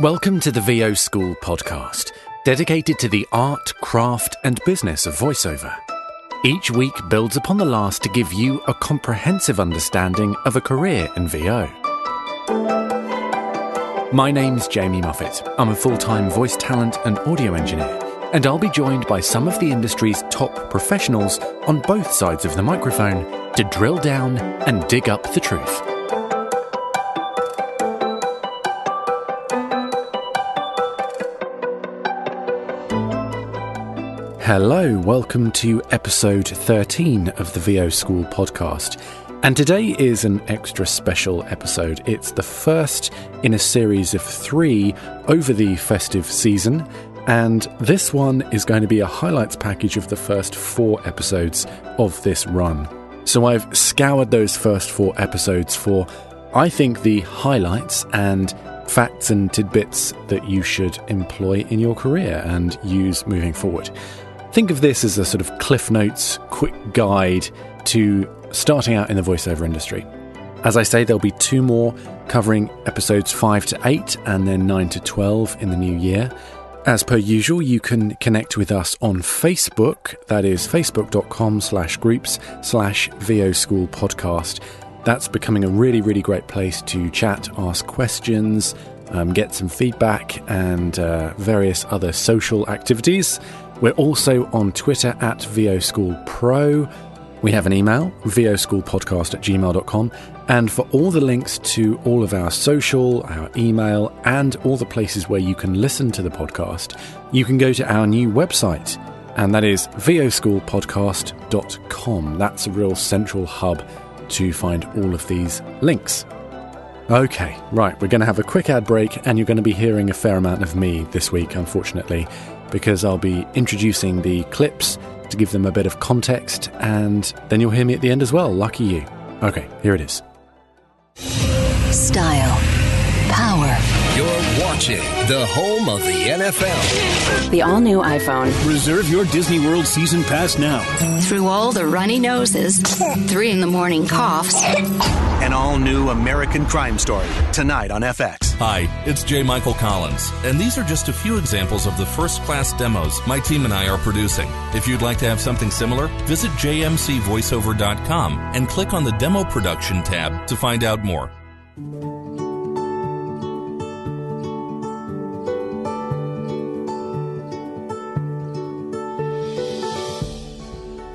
Welcome to the VO School podcast, dedicated to the art, craft, and business of voiceover. Each week builds upon the last to give you a comprehensive understanding of a career in VO. My name's Jamie Muffett. I'm a full time voice talent and audio engineer, and I'll be joined by some of the industry's top professionals on both sides of the microphone to drill down and dig up the truth. Hello, welcome to episode 13 of the VO School podcast. And today is an extra special episode. It's the first in a series of three over the festive season. And this one is going to be a highlights package of the first four episodes of this run. So I've scoured those first four episodes for, I think, the highlights and facts and tidbits that you should employ in your career and use moving forward. Think of this as a sort of Cliff Notes quick guide to starting out in the voiceover industry. As I say, there'll be two more covering episodes 5 to 8 and then 9 to 12 in the new year. As per usual, you can connect with us on Facebook. That is facebook.com slash groups slash VO School Podcast. That's becoming a really, really great place to chat, ask questions, um, get some feedback, and uh, various other social activities. We're also on Twitter at VOSchoolPro. We have an email, voschoolpodcast at gmail.com. And for all the links to all of our social, our email, and all the places where you can listen to the podcast, you can go to our new website, and that is voschoolpodcast.com. That's a real central hub to find all of these links. Okay, right, we're going to have a quick ad break, and you're going to be hearing a fair amount of me this week, unfortunately because I'll be introducing the clips to give them a bit of context, and then you'll hear me at the end as well. Lucky you. Okay, here it is. Style, power. You're watching the home of the NFL. The all new iPhone. Reserve your Disney World season pass now. Through all the runny noses, three in the morning coughs. An all new American crime story tonight on FX. Hi, it's J. Michael Collins, and these are just a few examples of the first class demos my team and I are producing. If you'd like to have something similar, visit jmcvoiceover.com and click on the Demo Production tab to find out more.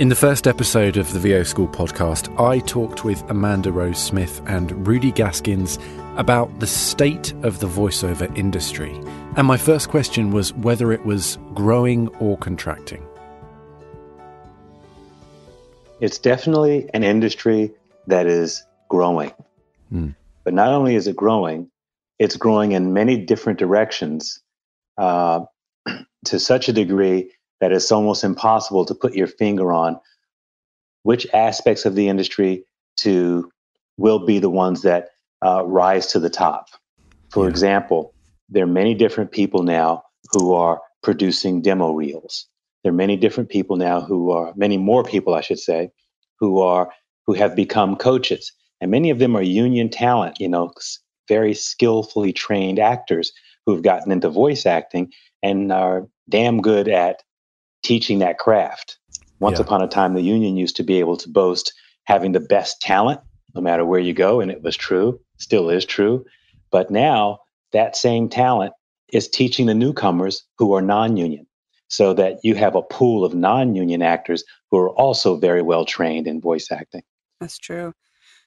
In the first episode of the VO School podcast, I talked with Amanda Rose Smith and Rudy Gaskins about the state of the voiceover industry. And my first question was whether it was growing or contracting. It's definitely an industry that is growing. Mm. But not only is it growing, it's growing in many different directions uh, to such a degree that it's almost impossible to put your finger on which aspects of the industry to will be the ones that uh, rise to the top. For Yeah. example, there are many different people now who are producing demo reels. There are many different people now who are many more people, I should say, who are who have become coaches, and many of them are union talent. You know, very skillfully trained actors who've gotten into voice acting and are damn good at teaching that craft. Once Yeah. upon a time, the union used to be able to boast having the best talent no matter where you go, and it was true, still is true. But now that same talent is teaching the newcomers who are non union so that you have a pool of non union actors who are also very well trained in voice acting. That's true.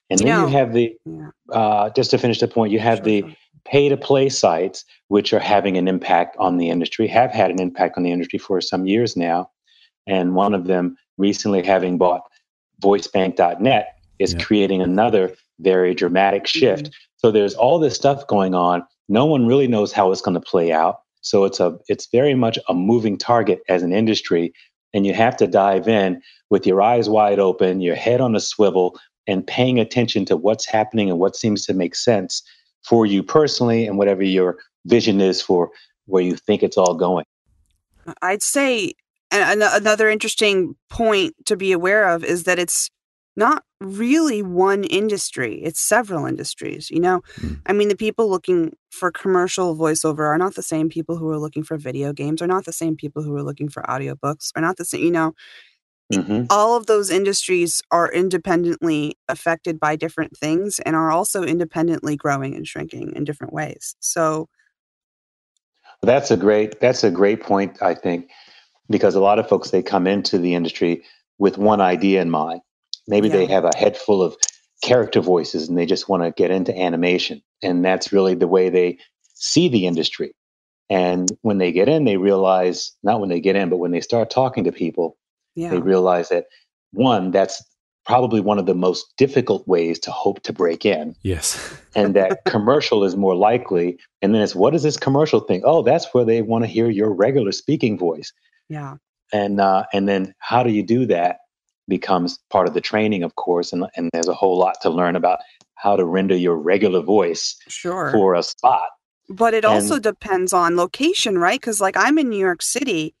And You then know- you have the, Yeah. uh, just to finish the point, you have Sure, the sure. Pay to play sites, which are having an impact on the industry, have had an impact on the industry for some years now. And one of them recently having bought voicebank.net is Yeah. creating another very dramatic shift. Mm-hmm. So there's all this stuff going on. No one really knows how it's going to play out. So it's a it's very much a moving target as an industry. And you have to dive in with your eyes wide open, your head on a swivel, and paying attention to what's happening and what seems to make sense for you personally and whatever your vision is for where you think it's all going. I'd say an- an- another interesting point to be aware of is that it's not really one industry, it's several industries, you know? Mm. I mean, the people looking for commercial voiceover are not the same people who are looking for video games, are not the same people who are looking for audiobooks, are not the same, you know? Hmm All of those industries are independently affected by different things and are also independently growing and shrinking in different ways. So, That's a great that's a great point, I think, because a lot of folks they come into the industry with one idea in mind. Maybe they have a head full of character voices and they just want to get into animation. And that's really the way they see the industry. And when they get in, they realize not when they get in, but when they start talking to people, yeah. they realize that one, that's probably one of the most difficult ways to hope to break in Yes. and that commercial is more likely. And then it's what is this commercial thing? Oh, that's where they want to hear your regular speaking voice. Yeah. And uh, and then how do you do that becomes part of the training, of course. And and there's a whole lot to learn about how to render your regular voice Sure. for a spot. But it also depends on location, right? Because, like, I'm in New York City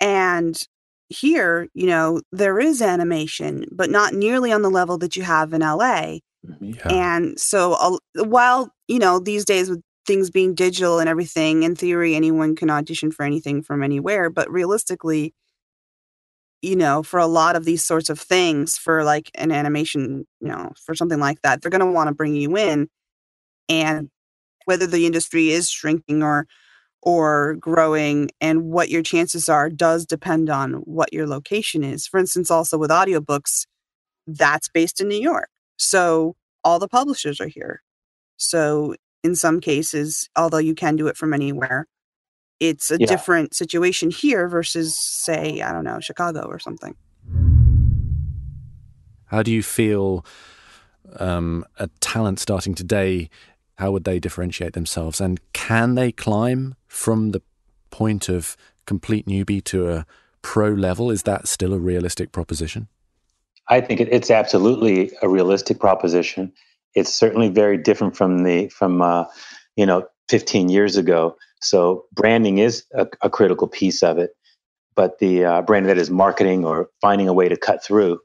and here, you know, there is animation, but not nearly on the level that you have in LA. Yeah. And so, uh, while, you know, these days with things being digital and everything, in theory, anyone can audition for anything from anywhere. But realistically, you know, for a lot of these sorts of things, for like an animation, you know, for something like that, they're going to want to bring you in. And whether the industry is shrinking or or growing and what your chances are does depend on what your location is. For instance, also with audiobooks, that's based in New York. So all the publishers are here. So in some cases, although you can do it from anywhere, it's a Yeah. different situation here versus say, I don't know, Chicago or something. How do you feel um, a talent starting today? How would they differentiate themselves? And can they climb from the point of complete newbie to a pro level? Is that still a realistic proposition? I think it's absolutely a realistic proposition. It's certainly very different from the from uh, you know 15 years ago. So branding is a, a critical piece of it, but the uh, brand that is marketing or finding a way to cut through.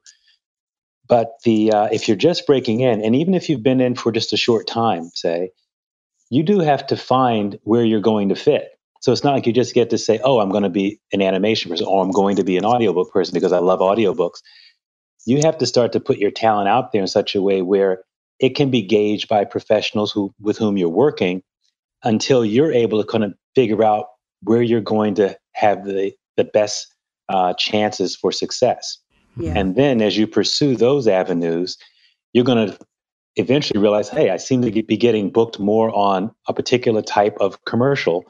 But the uh, if you're just breaking in, and even if you've been in for just a short time, say, you do have to find where you're going to fit. So it's not like you just get to say, "Oh, I'm going to be an animation person," or "I'm going to be an audiobook person because I love audiobooks." you have to start to put your talent out there in such a way where it can be gauged by professionals who with whom you're working until you're able to kind of figure out where you're going to have the the best uh, chances for success. Yeah. And then as you pursue those avenues, you're going to eventually realize, hey, I seem to be getting booked more on a particular type of commercial,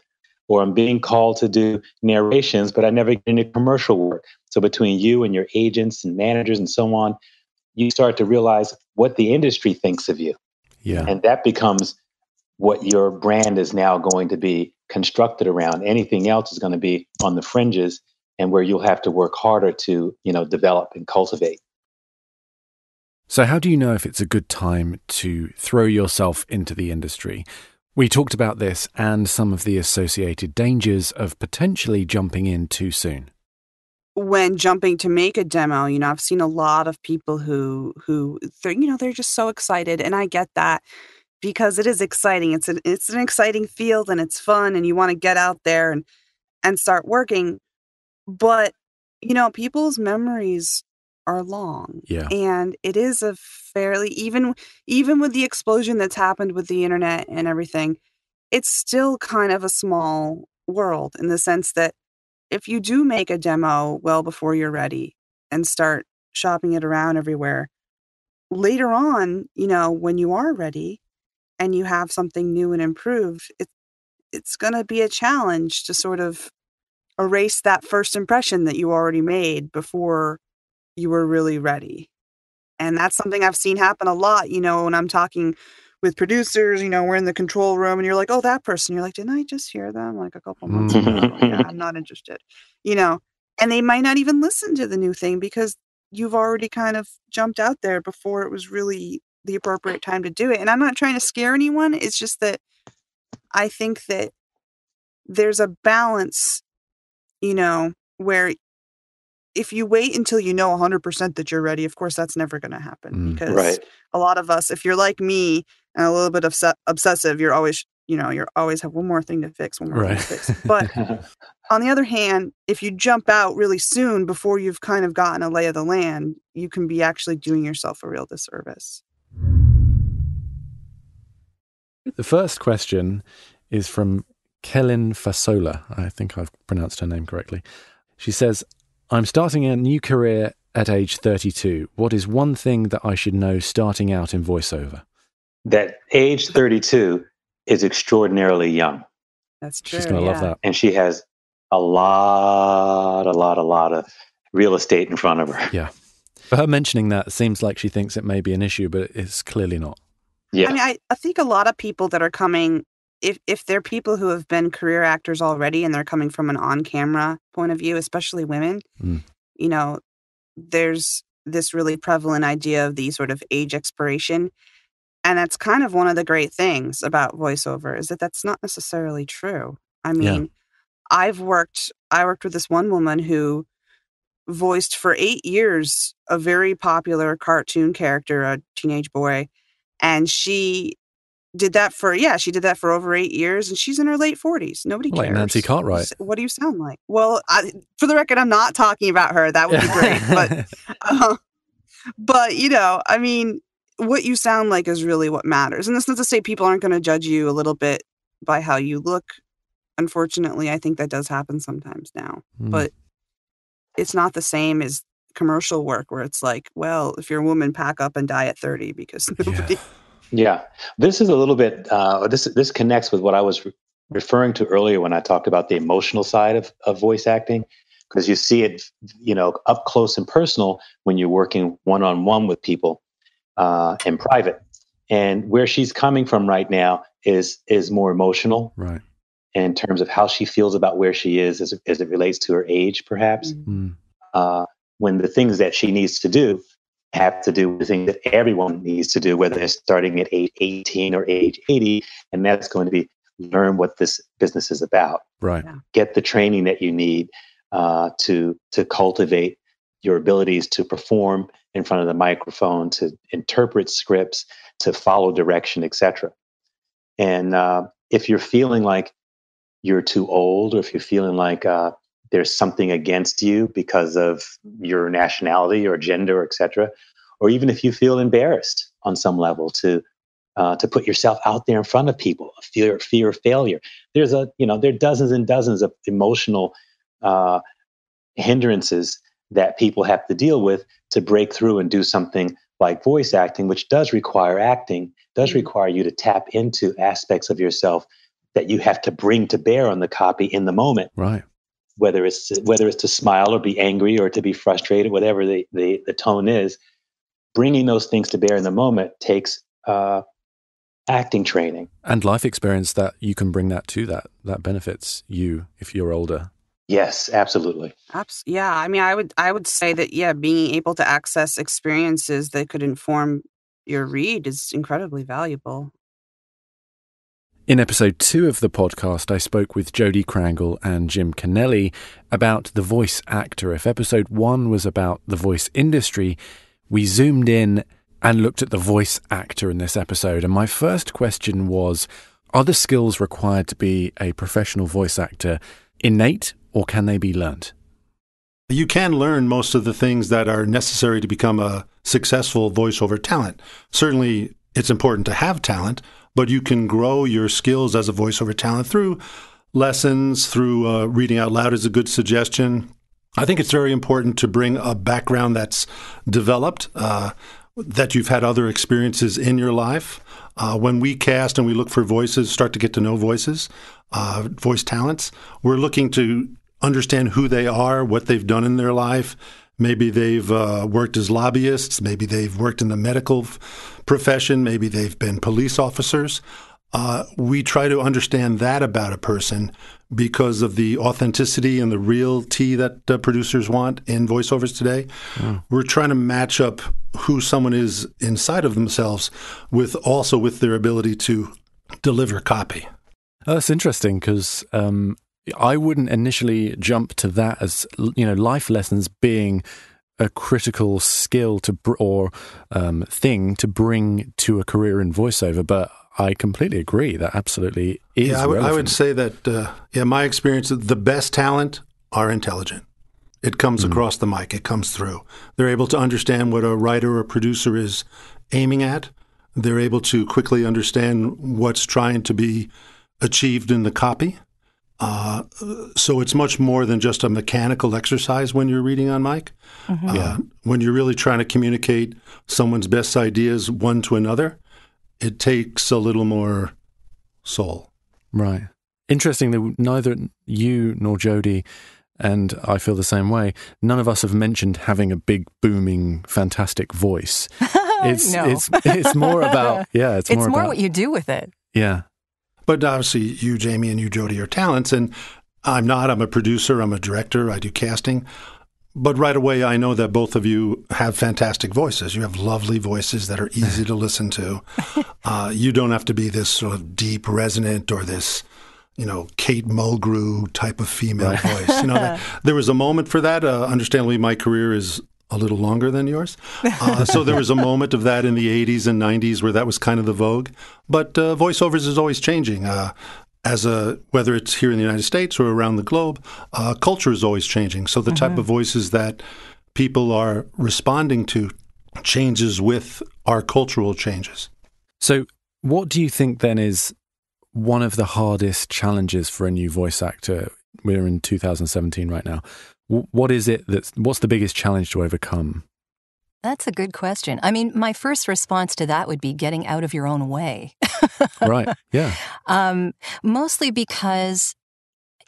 or I'm being called to do narrations, but I never get any commercial work. So between you and your agents and managers and so on, you start to realize what the industry thinks of you. Yeah. And that becomes what your brand is now going to be constructed around. Anything else is going to be on the fringes and where you'll have to work harder to, you know, develop and cultivate. So, how do you know if it's a good time to throw yourself into the industry? We talked about this and some of the associated dangers of potentially jumping in too soon. when jumping to make a demo you know i've seen a lot of people who who they're you know they're just so excited and i get that because it is exciting it's an it's an exciting field and it's fun and you want to get out there and and start working but you know people's memories are long Yeah. and it is a fairly even even with the explosion that's happened with the internet and everything it's still kind of a small world in the sense that if you do make a demo well before you're ready and start shopping it around everywhere later on you know when you are ready and you have something new and improved it, it's going to be a challenge to sort of erase that first impression that you already made before you were really ready. And that's something i've seen happen a lot you know when i'm talking with producers you know we're in the control room and you're like oh that person. You're like didn't i just hear them like a couple months mm-hmm. ago? Yeah i'm not interested you know? And they might not even listen to the new thing because you've already kind of jumped out there before it was really the appropriate time to do it. And i'm not trying to scare anyone it's just that i think that there's a balance you know where if you wait until you know 100% that you're ready, of course, that's never going to happen Mm. because Right. a lot of us, if you're like me and a little bit obs- obsessive, you're always, you know, you're always have one more thing to fix, one more Right. thing to fix. But on the other hand, if you jump out really soon before you've kind of gotten a lay of the land, you can be actually doing yourself a real disservice. The first question is from Kellen Fasola. I think I've pronounced her name correctly. She says, I'm starting a new career at age 32. What is one thing that I should know starting out in voiceover? that age 32 is extraordinarily young. That's true. She's going to love that. and she has a lot, a lot, a lot of real estate in front of her. Yeah. For her mentioning that, it seems like she thinks it may be an issue, but it's clearly not. Yeah, I mean, I, I think a lot of people that are coming, if if they're people who have been career actors already and they're coming from an on camera point of view, especially women, Mm. you know, there's this really prevalent idea of the sort of age expiration. And that's kind of one of the great things about voiceover is that that's not necessarily true. I Yeah. mean, I've worked, I worked with this one woman who voiced for eight years a very popular cartoon character, a teenage boy. And she did that for, yeah, she did that for over eight years and she's in her late 40s. Nobody cares. Like Nancy Cartwright. What do you sound like? Well, I, for the record, I'm not talking about her. That would be great. but uh, but you know, I mean, what you sound like is really what matters. And that's not to say people aren't going to judge you a little bit by how you look. Unfortunately, I think that does happen sometimes now. Mm. But it's not the same as commercial work where it's like, well, if you're a woman, pack up and die at 30 because nobody. Yeah. Yeah. This is a little bit. Uh, this this connects with what I was re- referring to earlier when I talked about the emotional side of, of voice acting, because you see it, you know, up close and personal when you're working one on one with people uh, in private. And where she's coming from right now is is more emotional Right. in terms of how she feels about where she is as, as it relates to her age, perhaps. Mm. Uh, when the things that she needs to do have to do with the things that everyone needs to do, whether they're starting at age 18 or age 80. And that's going to be learn what this business is about, Right. get the training that you need uh, to, to cultivate your abilities to perform in front of the microphone, to interpret scripts, to follow direction, etc. And uh, if you're feeling like you're too old, or if you're feeling like uh, there's something against you because of your nationality or gender, etc., or even if you feel embarrassed on some level to uh, to put yourself out there in front of people, fear fear of failure. There's a you know there are dozens and dozens of emotional uh, hindrances that people have to deal with to break through and do something like voice acting, which does require acting, does Mhm. require you to tap into aspects of yourself that you have to bring to bear on the copy in the moment Right. Whether it's to, whether it's to smile or be angry or to be frustrated, whatever the, the, the tone is, bringing those things to bear in the moment takes uh, acting training. And life experience that you can bring that to that. That benefits you if you're older. Yes, absolutely. Abs- yeah, I mean, I would I would say that yeah, being able to access experiences that could inform your read is incredibly valuable. In episode two of the podcast, I spoke with Jodi Krangle and Jim Kennelly about the voice actor. If episode one was about the voice industry, we zoomed in and looked at the voice actor in this episode. And my first question was Are the skills required to be a professional voice actor innate or can they be learned? You can learn most of the things that are necessary to become a successful voiceover talent. Certainly, it's important to have talent, but you can grow your skills as a voiceover talent through lessons, through uh, reading out loud is a good suggestion. I think it's very important to bring a background that's developed, uh, that you've had other experiences in your life. Uh, when we cast and we look for voices, start to get to know voices, uh, voice talents, we're looking to understand who they are, what they've done in their life. Maybe they've uh, worked as lobbyists. Maybe they've worked in the medical profession. Maybe they've been police officers. Uh, we try to understand that about a person because of the authenticity and the realty that uh, producers want in voiceovers today. We're trying to match up who someone is inside of themselves with also with their ability to deliver copy. Oh, that's interesting because um, I wouldn't initially jump to that as you know life lessons being a critical skill to br- or um, thing to bring to a career in voiceover, but I completely agree that absolutely is. Yeah, I would, I would say that. Uh, yeah, my experience, the best talent are intelligent. It comes across the mic. It comes through. They're able to understand what a writer or producer is aiming at. They're able to quickly understand what's trying to be achieved in the copy. Uh, so it's much more than just a mechanical exercise when you're reading on mic. Uh, when you're really trying to communicate someone's best ideas one to another, it takes a little more soul. Right. Interesting that neither you nor Jodi, and I feel the same way. None of us have mentioned having a big, booming, fantastic voice. It's No. it's it's more about yeah. It's, It's more, more about what you do with it. yeah. But obviously, you, Jamie, and you, Jodi, are talents, and I'm not. I'm a producer. I'm a director. I do casting. But right away, I know that both of you have fantastic voices. You have lovely voices that are easy to listen to. Uh, you don't have to be this sort of deep, resonant, or this, you know, Kate Mulgrew type of female voice. You know, that, there was a moment for that. Uh, understandably, my career is a little longer than yours. Uh, so there was a moment of that in the 80s and 90s where that was kind of the vogue. But uh, voiceovers is always changing. Uh, as a whether it's here in the United States or around the globe, uh, culture is always changing. So the type of voices that people are responding to changes with our cultural changes. So, what do you think then is one of the hardest challenges for a new voice actor? We're in 2017 right now. What is it that's what's the biggest challenge to overcome? That's a good question. I mean, my first response to that would be getting out of your own way. right. Yeah. um, mostly because,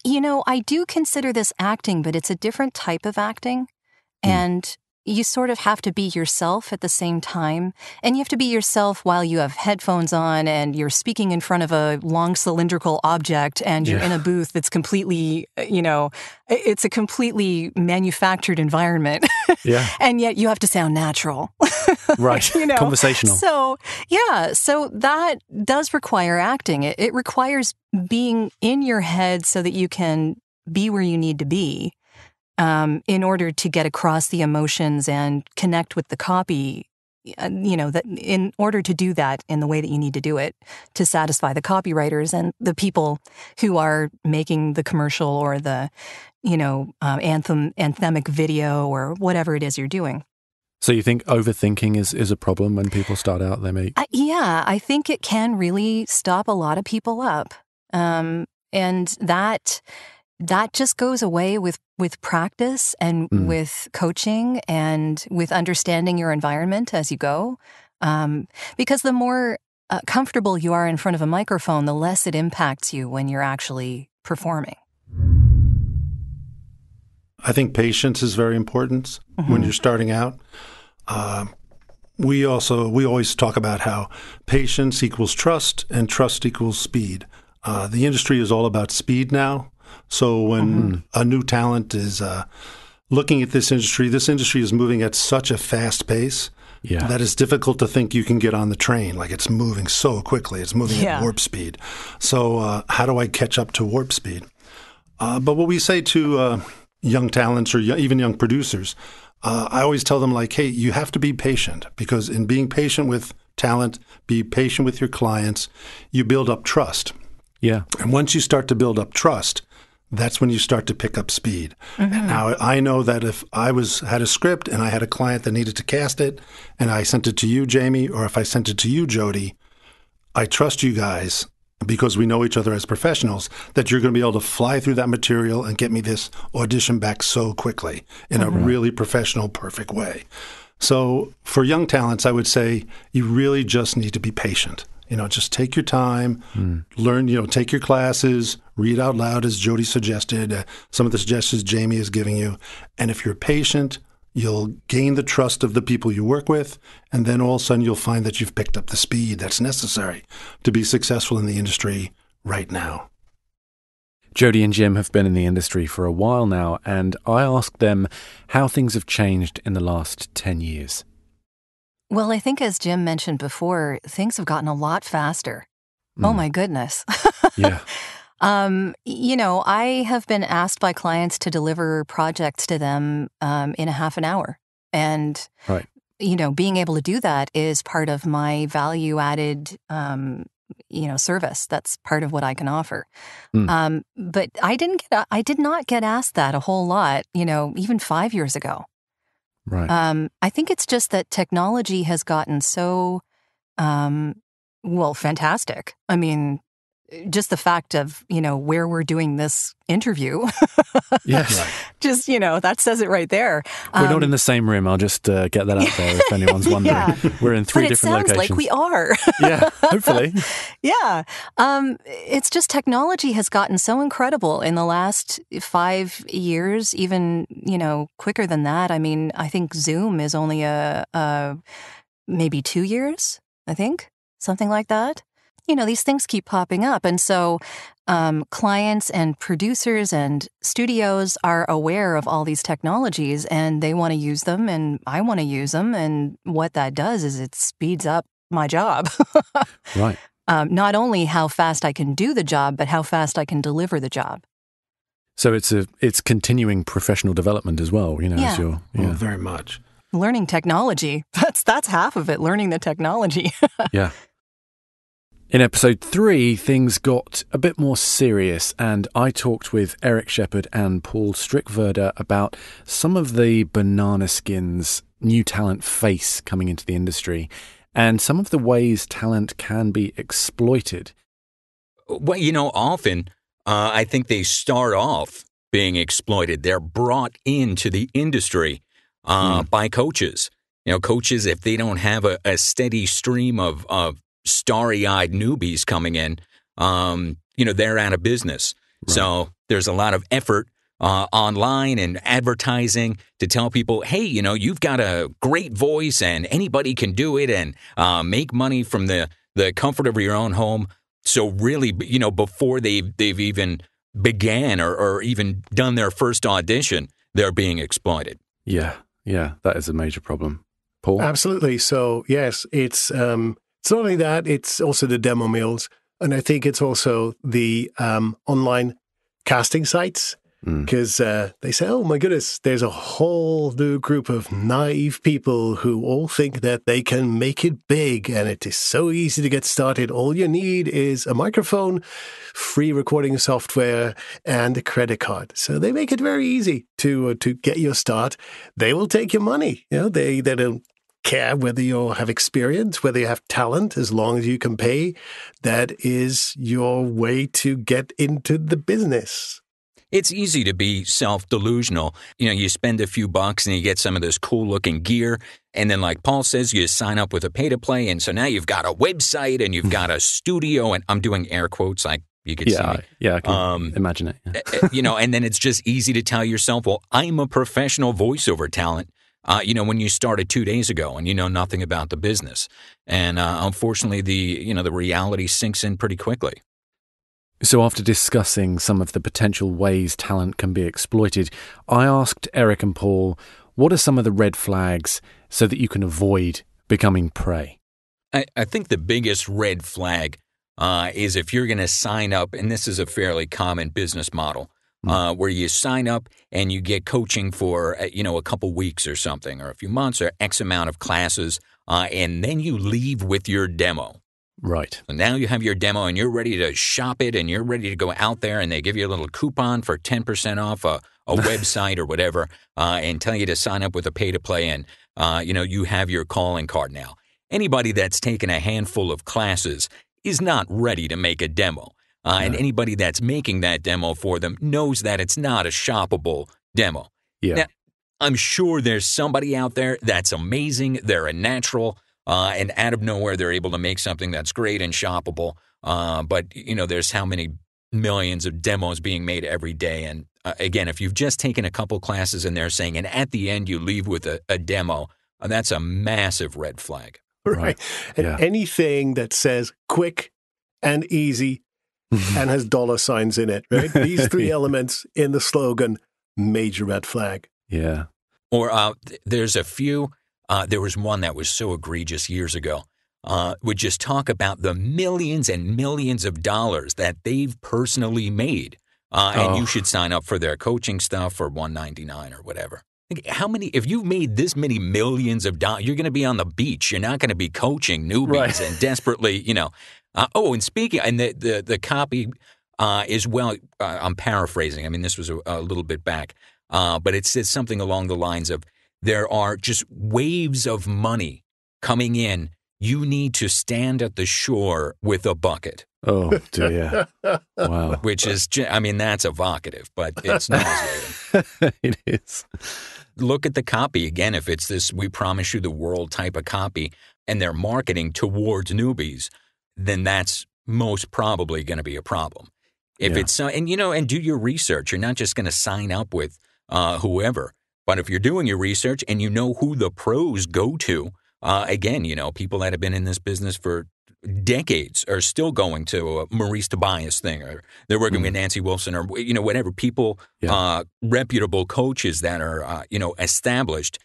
you know, I do consider this acting, but it's a different type of acting. And you sort of have to be yourself at the same time. And you have to be yourself while you have headphones on and you're speaking in front of a long cylindrical object and you're Yeah. in a booth that's completely, uh, you know, it's a completely manufactured environment. Yeah. and yet you have to sound natural. Right. you know Conversational. so yeah so that does require acting it, it requires being in your head so that you can be where you need to be um, in order to get across the emotions and connect with the copy uh, you know that in order to do that in the way that you need to do it to satisfy the copywriters and the people who are making the commercial or the you know um, anthem anthemic video or whatever it is you're doing So you think overthinking is is a problem when people start out? They may I, yeah, I think it can really stop a lot of people up, um, and that that just goes away with with practice and Mm. with coaching and with understanding your environment as you go. Um, because the more uh, comfortable you are in front of a microphone, the less it impacts you when you're actually performing. I think patience is very important when you're starting out. Um, we also we always talk about how patience equals trust and trust equals speed. Uh, the industry is all about speed now. So when a new talent is uh, looking at this industry, this industry is moving at such a fast pace Yeah. that it's difficult to think you can get on the train. Like it's moving so quickly, it's moving Yeah. at warp speed. So uh, how do I catch up to warp speed? Uh, but what we say to uh, young talents or y- even young producers, uh, I always tell them like, hey, you have to be patient because in being patient with talent, be patient with your clients, you build up trust. yeah. And once you start to build up trust, that's when you start to pick up speed. And now I know that if I was had a script and I had a client that needed to cast it, and I sent it to you, Jamie, or if I sent it to you, Jodi, I trust you guys because we know each other as professionals that you're going to be able to fly through that material and get me this audition back so quickly in a mm-hmm. really professional, perfect way. So for young talents, I would say you really just need to be patient. You know, just take your time, learn, you know, take your classes, read out loud as Jodi suggested, uh, some of the suggestions Jamie is giving you. And if you're patient, you'll gain the trust of the people you work with. And then all of a sudden you'll find that you've picked up the speed that's necessary to be successful in the industry right now. Jodi and Jim have been in the industry for a while now, and I asked them how things have changed in the last 10 years. Well, I think as Jim mentioned before, things have gotten a lot faster. Oh Mm. my goodness. Yeah. Um, you know, I have been asked by clients to deliver projects to them um, in a half an hour. And, right. you know, being able to do that is part of my value added, um, you know, service. That's part of what I can offer. Mm. Um, but I didn't get, I did not get asked that a whole lot, you know, even five years ago. Right. Um, I think it's just that technology has gotten so, um, well, fantastic. I mean, just the fact of you know where we're doing this interview. Yes. Just you know that says it right there. We're um, not in the same room. I'll just uh, get that out there if anyone's wondering. Yeah. we're in three but different it sounds locations. like we are. Yeah hopefully. Yeah. Um, it's just technology has gotten so incredible in the last five years even you know quicker than that. I mean i think zoom is only a, a maybe two years i think something like that you know, these things keep popping up. And so um, clients and producers and studios are aware of all these technologies and they want to use them and I want to use them. And what that does is it speeds up my job. right. Um, not only how fast I can do the job, but how fast I can deliver the job. So it's a it's continuing professional development as well, you know, yeah. as you're yeah. Oh, very much. Learning technology. That's that's half of it, learning the technology. yeah. In episode three, things got a bit more serious, and I talked with Eric Shepard and Paul Strikwerda about some of the banana skins new talent face coming into the industry and some of the ways talent can be exploited. Well, you know, often uh, I think they start off being exploited. They're brought into the industry uh, mm. by coaches. You know, coaches, if they don't have a, a steady stream of, of starry eyed newbies coming in, um, you know, they're out of business. Right. So there's a lot of effort uh, online and advertising to tell people, hey, you know, you've got a great voice and anybody can do it and uh, make money from the, the comfort of your own home. So really, you know, before they've, they've even began or, or even done their first audition, they're being exploited. Yeah, yeah, that is a major problem. Paul? Absolutely. So, yes, it's um, it's not only that, it's also the demo mills. And I think it's also the um, online casting sites because mm. uh, they say, oh my goodness, there's a whole new group of naive people who all think that they can make it big and it is so easy to get started. All you need is a microphone, free recording software, and a credit card. So they make it very easy to uh, to get your start. They will take your money. You know, they they don't care whether you have experience, whether you have talent, as long as you can pay. That is your way to get into the business. It's easy to be self delusional. You know, you spend a few bucks and you get some of this cool looking gear. And then, like Paul says, you sign up with a pay to play. And so now you've got a website and you've got a studio. And I'm doing air quotes like you could yeah, see. Yeah, I can um, imagine it. Yeah. Eh, eh, you know, and then it's just easy to tell yourself, well, I'm a professional voiceover talent uh, you know, when you started two days ago and you know nothing about the business. And uh, unfortunately, the you know the reality sinks in pretty quickly. So, after discussing some of the potential ways talent can be exploited, I asked Eric and Paul, what are some of the red flags so that you can avoid becoming prey? I, I think the biggest red flag uh, is if you're going to sign up, and this is a fairly common business model. Uh, where you sign up and you get coaching for uh, you know a couple weeks or something, or a few months, or X amount of classes, uh, and then you leave with your demo. Right. So now you have your demo and you're ready to shop it and you're ready to go out there and they give you a little coupon for 10% off a, a website or whatever uh, and tell you to sign up with a pay to play and uh, you know you have your calling card now. Anybody that's taken a handful of classes is not ready to make a demo. Uh, and anybody that's making that demo for them knows that it's not a shoppable demo. Yeah. Now, I'm sure there's somebody out there that's amazing. They're a natural, uh, and out of nowhere, they're able to make something that's great and shoppable. Uh, but, you know, there's how many millions of demos being made every day. And uh, again, if you've just taken a couple classes and they're saying, and at the end you leave with a, a demo, uh, that's a massive red flag. Right. right. And yeah. anything that says quick and easy and has dollar signs in it, right? These three elements in the slogan, major red flag. Yeah. Or uh, th- there's a few. Uh, there was one that was so egregious years ago. uh, would just talk about the millions and millions of dollars that they've personally made. Uh, and Oh. you should sign up for their coaching stuff for 199 or whatever. How many, if you've made this many millions of dollars, you're going to be on the beach. You're not going to be coaching newbies Right. and desperately, you know. Uh, oh, and speaking, and the, the, the copy uh, is well, uh, I'm paraphrasing. I mean, this was a, a little bit back, uh, but it says something along the lines of there are just waves of money coming in. You need to stand at the shore with a bucket, Oh dear. Wow. which is, I mean, that's evocative, but it's nauseating. it is. look at the copy again. If it's this, we promise you the world type of copy, and they're marketing towards newbies, then that's most probably going to be a problem. If Yeah. it's so, and you know, and do your research. You're not just going to sign up with uh, whoever, but if you're doing your research and you know who the pros go to, uh, again, you know, people that have been in this business for decades are still going to a Maurice Tobias thing, or they're working with Nancy Wolfson, or you know, whatever people, Yeah. uh, reputable coaches that are uh, you know established.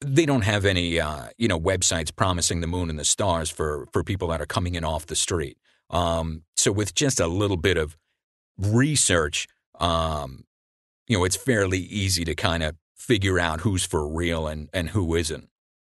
They don't have any uh, you know websites promising the moon and the stars for for people that are coming in off the street. Um, so with just a little bit of research, um, you know, it's fairly easy to kind of figure out who's for real and and who isn't.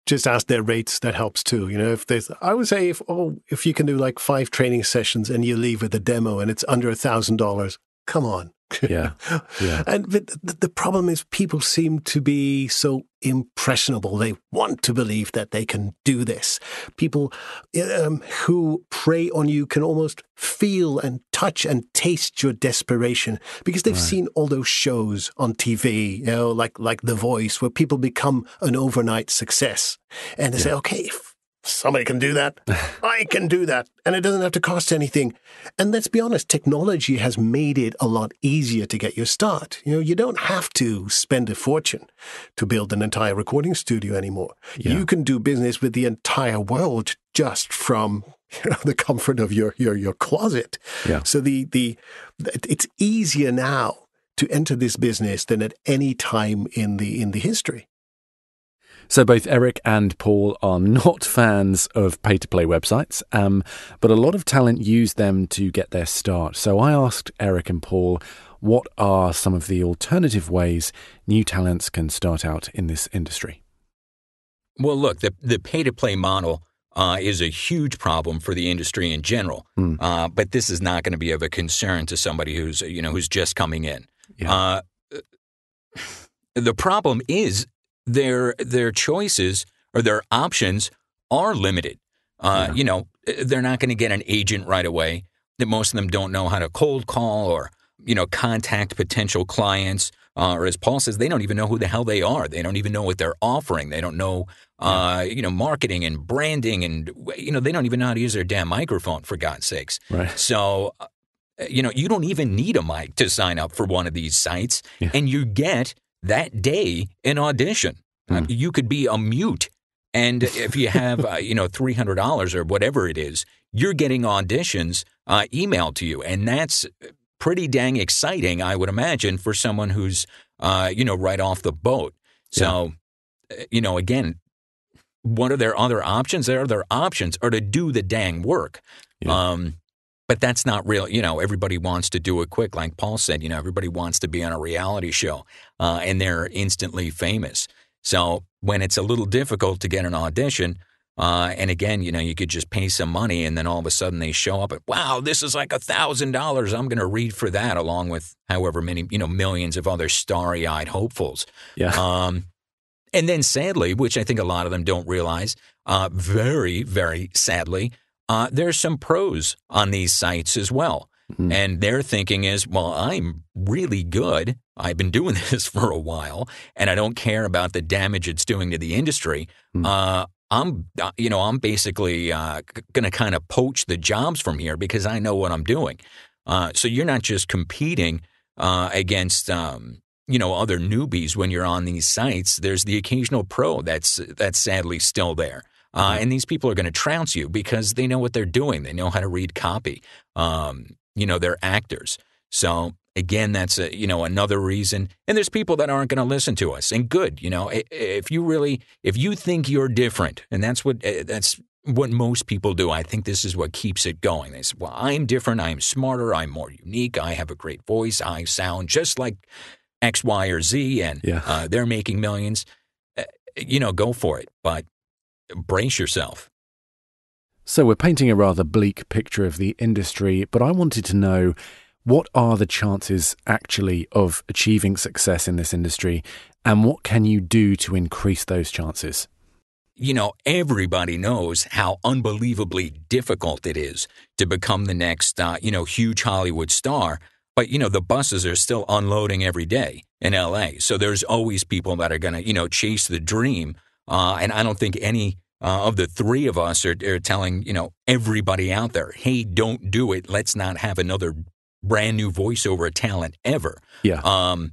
Just ask their rates. That helps too. You know, if there's, I would say if oh, if you can do like five training sessions and you leave with a demo and it's under a thousand dollars, come on. Yeah. Yeah. And but the, the problem is people seem to be so impressionable. They want to believe that they can do this. People um, who prey on you can almost feel and touch and taste your desperation because they've seen all those shows on TV, you know, like like The Voice, where people become an overnight success, and they say, okay. If, Somebody can do that. I can do that. And it doesn't have to cost anything. And let's be honest, technology has made it a lot easier to get your start. You know, you don't have to spend a fortune to build an entire recording studio anymore. You can do business with the entire world just from you know, the comfort of your, your, your closet. Yeah. So the, the, it's easier now to enter this business than at any time in the, in the history. So both Eric and Paul are not fans of pay to play websites, um, but a lot of talent use them to get their start. So I asked Eric and Paul what are some of the alternative ways new talents can start out in this industry. Well, look, the the pay to play model uh, is a huge problem for the industry in general, Mm. uh, but this is not going to be of a concern to somebody who's you know who's just coming in. Yeah. Uh, the problem is their their choices or their options are limited. Uh, You know, they're not going to get an agent right away. That most of them don't know how to cold call or you know contact potential clients. Uh, or as Paul says, they don't even know who the hell they are. They don't even know what they're offering. They don't know, uh, you know, marketing and branding, and you know, they don't even know how to use their damn microphone. For God's sakes! Right. So, uh, you know, you don't even need a mic to sign up for one of these sites, Yeah. and you get that day an audition. Hmm. you could be a mute, and if you have, uh, you know, three hundred dollars or whatever it is, you're getting auditions uh, emailed to you, and that's pretty dang exciting, I would imagine, for someone who's, uh, you know, right off the boat. So, uh, you know, again, what are their other options? Their other options are to do the dang work. Um, but that's not real. You know, everybody wants to do it quick. Like Paul said, you know, everybody wants to be on a reality show uh, and they're instantly famous. So when it's a little difficult to get an audition, uh, and again, you know, you could just pay some money and then all of a sudden they show up and, wow, this is like a thousand dollars. I'm going to read for that along with however many, you know, millions of other starry eyed hopefuls. Yeah. Um, and then sadly, which I think a lot of them don't realize, uh, very, very sadly, uh, there's some pros on these sites as well. And their thinking is, well, I'm really good. I've been doing this for a while, and I don't care about the damage it's doing to the industry. Uh, I'm, uh, you know, I'm basically uh, going to kind of poach the jobs from here because I know what I'm doing. Uh, so you're not just competing uh, against, um, you know, other newbies when you're on these sites. There's the occasional pro that's that's sadly still there. Uh, and these people are going to trounce you because they know what they're doing. They know how to read copy. Um, you know, they're actors. So again, that's a, you know another reason. And there's people that aren't going to listen to us. And good, you know, if you really, if you think you're different, and that's what eh, that's what most people do. I think this is what keeps it going. They say, well, I'm different. I'm smarter. I'm more unique. I have a great voice. I sound just like X, Y, or Z, and Yeah. uh, they're making millions. Uh, you know, go for it, but brace yourself. So we're painting a rather bleak picture of the industry, but I wanted to know what are the chances actually of achieving success in this industry and what can you do to increase those chances? you know, everybody knows how unbelievably difficult it is to become the next, uh, you know, huge Hollywood star. But, you know, the buses are still unloading every day in LA. So there's always people that are going to, you know, chase the dream. Uh, and I don't think any uh, of the three of us are, are telling, you know, everybody out there, hey, don't do it. Let's not have another brand new voiceover talent ever. Yeah. Um,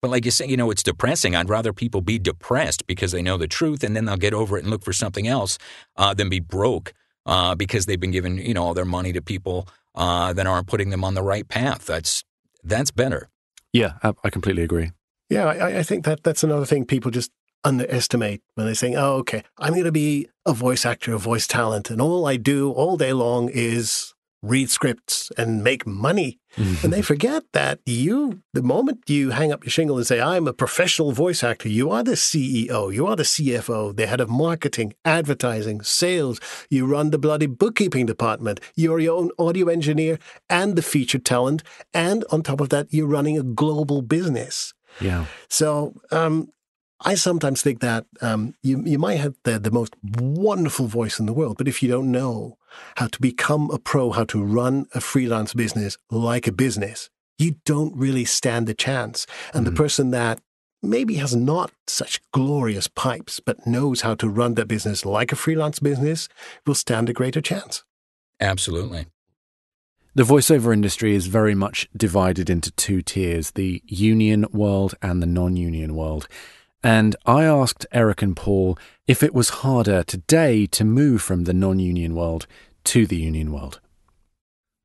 but like you say, you know, it's depressing. I'd rather people be depressed because they know the truth and then they'll get over it and look for something else uh, than be broke uh, because they've been giving, you know, all their money to people uh, that aren't putting them on the right path. That's that's better. Yeah, I, I completely agree. Yeah, I, I think that that's another thing people just underestimate when they're saying, "Oh, okay, I'm going to be a voice actor, a voice talent, and all I do all day long is read scripts and make money." And they forget that you, the moment you hang up your shingle and say, "I'm a professional voice actor," you are the CEO, you are the CFO, the head of marketing, advertising, sales. You run the bloody bookkeeping department. You're your own audio engineer and the featured talent, and on top of that, you're running a global business. Yeah. So um, I sometimes think that um, you you might have the, the most wonderful voice in the world, but if you don't know how to become a pro, how to run a freelance business like a business, you don't really stand a chance. And the person that maybe has not such glorious pipes, but knows how to run their business like a freelance business, will stand a greater chance. Absolutely. The voiceover industry is very much divided into two tiers the union world and the non union world. And I asked Eric and Paul if it was harder today to move from the non union world to the union world.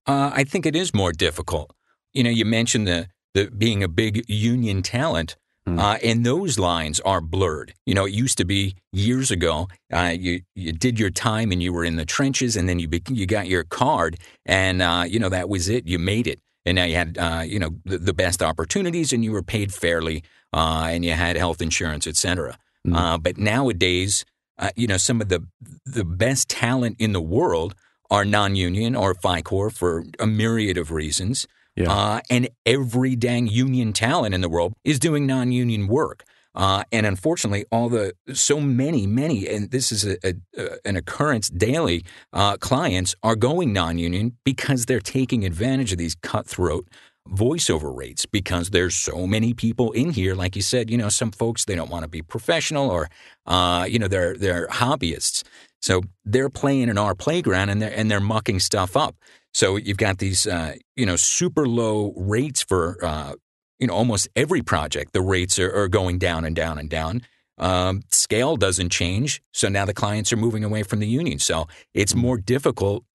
Uh, I think it is more difficult. You know, you mentioned the, the being a big union talent, uh, and those lines are blurred. You know, it used to be years ago. Uh, you you did your time and you were in the trenches, and then you be, you got your card, and uh, you know that was it. You made it, and now you had uh, you know the, the best opportunities, and you were paid fairly, uh, and you had health insurance, et cetera. Uh, but nowadays, uh, you know, some of the the best talent in the world are non-union or Fi-Core for a myriad of reasons. Yeah. Uh, and every dang union talent in the world is doing non-union work. Uh, and unfortunately, all the so many, many, and this is a, a, a- an occurrence daily. Uh, clients are going non-union because they're taking advantage of these cutthroat voiceover rates because there's so many people in here. Like you said, you know, some folks they don't want to be professional or, uh, you know, they're they're hobbyists. So they're playing in our playground and they're and they're mucking stuff up. So you've got these, uh, you know, super low rates for, uh, you know, almost every project. The rates are, are going down and down and down. Um, scale doesn't change, so now the clients are moving away from the union. So it's more difficult,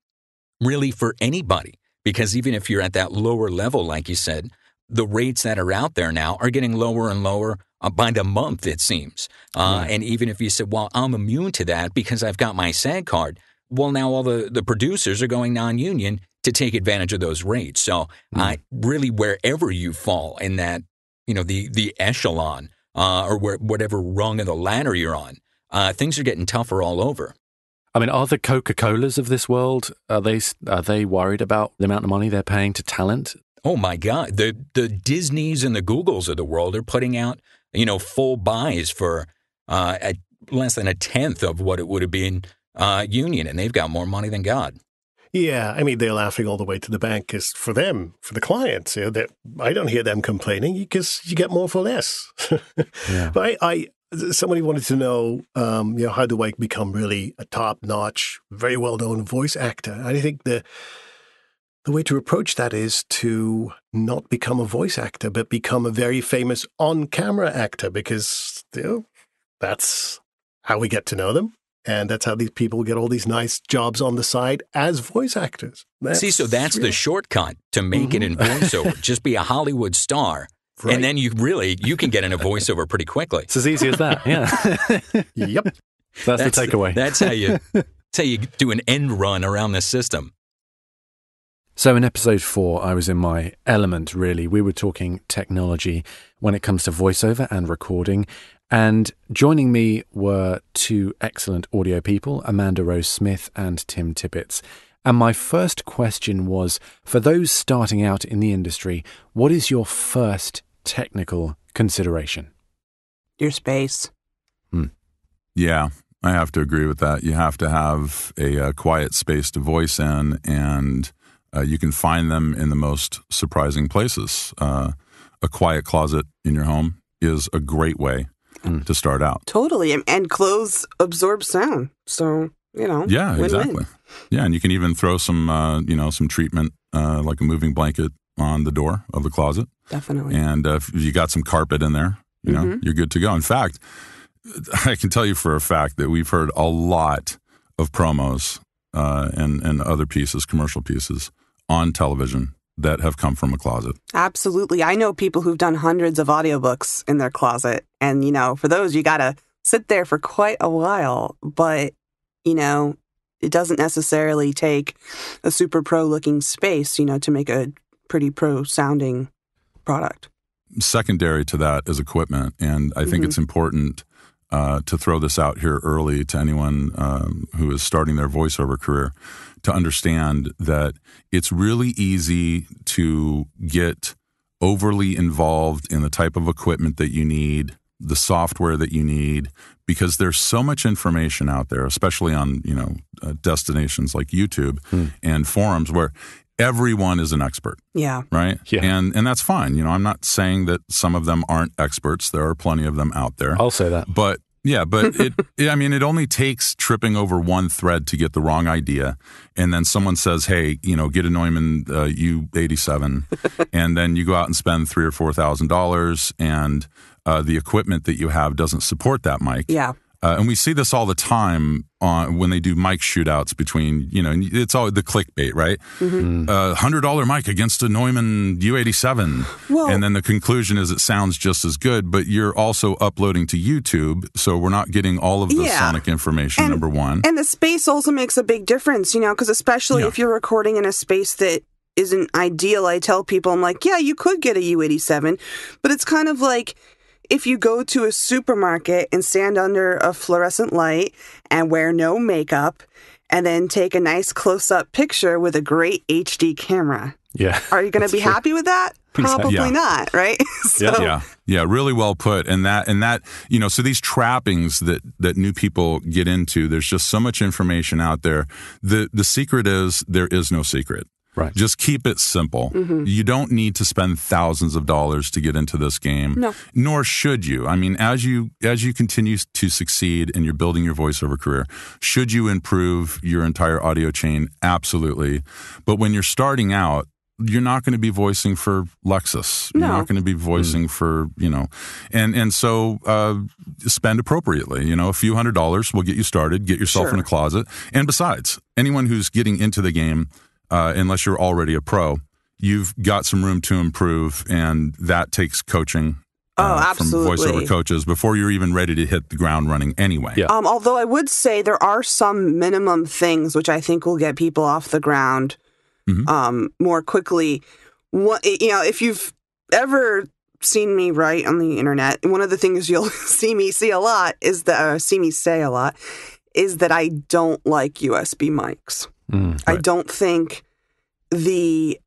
really, for anybody because even if you're at that lower level, like you said, the rates that are out there now are getting lower and lower uh, by the month, it seems. Uh, And even if you said, well, I'm immune to that because I've got my SAG card, well, now all the, the producers are going non union to take advantage of those rates. So, uh, really, wherever you fall in that, you know, the, the echelon uh, or where, whatever rung of the ladder you're on, uh, things are getting tougher all over. I mean, are the Coca Colas of this world are they are they worried about the amount of money they're paying to talent? Oh my God, the the Disneys and the Googles of the world are putting out you know full buys for uh, at less than a tenth of what it would have been uh, union, and they've got more money than God. Yeah, I mean they're laughing all the way to the bank because for them, for the clients, you know, that I don't hear them complaining because you get more for less. Yeah. But I, I somebody wanted to know, um, you know, how do I become really a top-notch, very well-known voice actor? And I think the the way to approach that is to not become a voice actor, but become a very famous on-camera actor because you know, that's how we get to know them. And that's how these people get all these nice jobs on the side as voice actors. See, so that's the shortcut to make it in voiceover. Just be a Hollywood star, Right. and then you really you can get in a voiceover pretty quickly. It's as easy as that. Yeah. Yep. That's, the takeaway. That's how you. That's how you do an end run around this system. So, in episode four, I was in my element, really. We were talking technology when it comes to voiceover and recording. And joining me were two excellent audio people, Amanda Rose Smith and Tim Tippett. And my first question was for those starting out in the industry, what is your first technical consideration? Your space. Hmm. Yeah, I have to agree with that. You have to have a, a quiet space to voice in, and uh, you can find them in the most surprising places. Uh, a quiet closet in your home is a great way mm. to start out. Totally. And clothes absorb sound. So, you know. Yeah, win-win. exactly. Yeah, and you can even throw some, uh, you know, some treatment uh, like a moving blanket on the door of the closet. Definitely. And uh, if you got some carpet in there, you know, mm-hmm. you're good to go. In fact, I can tell you for a fact that we've heard a lot of promos uh, and and other pieces, commercial pieces on television that have come from a closet. Absolutely. I know people who've done hundreds of audiobooks in their closet. And, you know, for those, you got to sit there for quite a while. But, you know, it doesn't necessarily take a super pro looking space, you know, to make a pretty pro sounding product. Secondary to that is equipment. And I think mm-hmm. it's important uh, to throw this out here early to anyone um, who is starting their voiceover career to understand that it's really easy to get overly involved in the type of equipment that you need, the software that you need, because there's so much information out there, especially on you know uh, destinations like YouTube hmm. and forums where everyone is an expert. Yeah. Right? Yeah. And and that's fine. You know, I'm not saying that some of them aren't experts. There are plenty of them out there. I'll say that. But yeah, but it, I mean, it only takes tripping over one thread to get the wrong idea. And then someone says, hey, you know, get a Neumann uh, U87. and then you go out and spend three or $4,000 and uh, the equipment that you have doesn't support that mic. Yeah. Uh, and we see this all the time on when they do mic shootouts between, you know, it's all the clickbait, right? Mm-hmm. Uh, $100 mic against a Neumann U87. Well, and then the conclusion is it sounds just as good, but you're also uploading to YouTube. So we're not getting all of the yeah. sonic information, and, number one. And the space also makes a big difference, you know, because especially yeah. if you're recording in a space that isn't ideal, I tell people, I'm like, yeah, you could get a U87, but it's kind of like, if you go to a supermarket and stand under a fluorescent light and wear no makeup and then take a nice close up picture with a great HD camera. Yeah. Are you going to be true. happy with that? Probably yeah. not, right? so. Yeah, yeah, yeah, really well put. And that, and that, you know, so these trappings that that new people get into, there's just so much information out there. the The secret is there is no secret. Right. Just keep it simple. Mm-hmm. You don't need to spend thousands of dollars to get into this game. No. Nor should you. I mean, as you as you continue to succeed and you're building your voiceover career, should you improve your entire audio chain? Absolutely. But when you're starting out, you're not going to be voicing for Lexus. No. You're not going to be voicing mm. for, you know, and, and so, uh, spend appropriately, you know, a few hundred dollars will get you started, get yourself sure. in a closet. And besides, anyone who's getting into the game, uh, unless you're already a pro. You've got some room to improve, and that takes coaching. Uh, oh, absolutely. From voiceover coaches before you're even ready to hit the ground running anyway. Yeah. Um, although I would say there are some minimum things which I think will get people off the ground mm-hmm. um, more quickly. What, you know, if you've ever seen me write on the internet, one of the things you'll see me see a lot is that, uh, see me say a lot, is that I don't like USB mics. Mm, right. I don't think the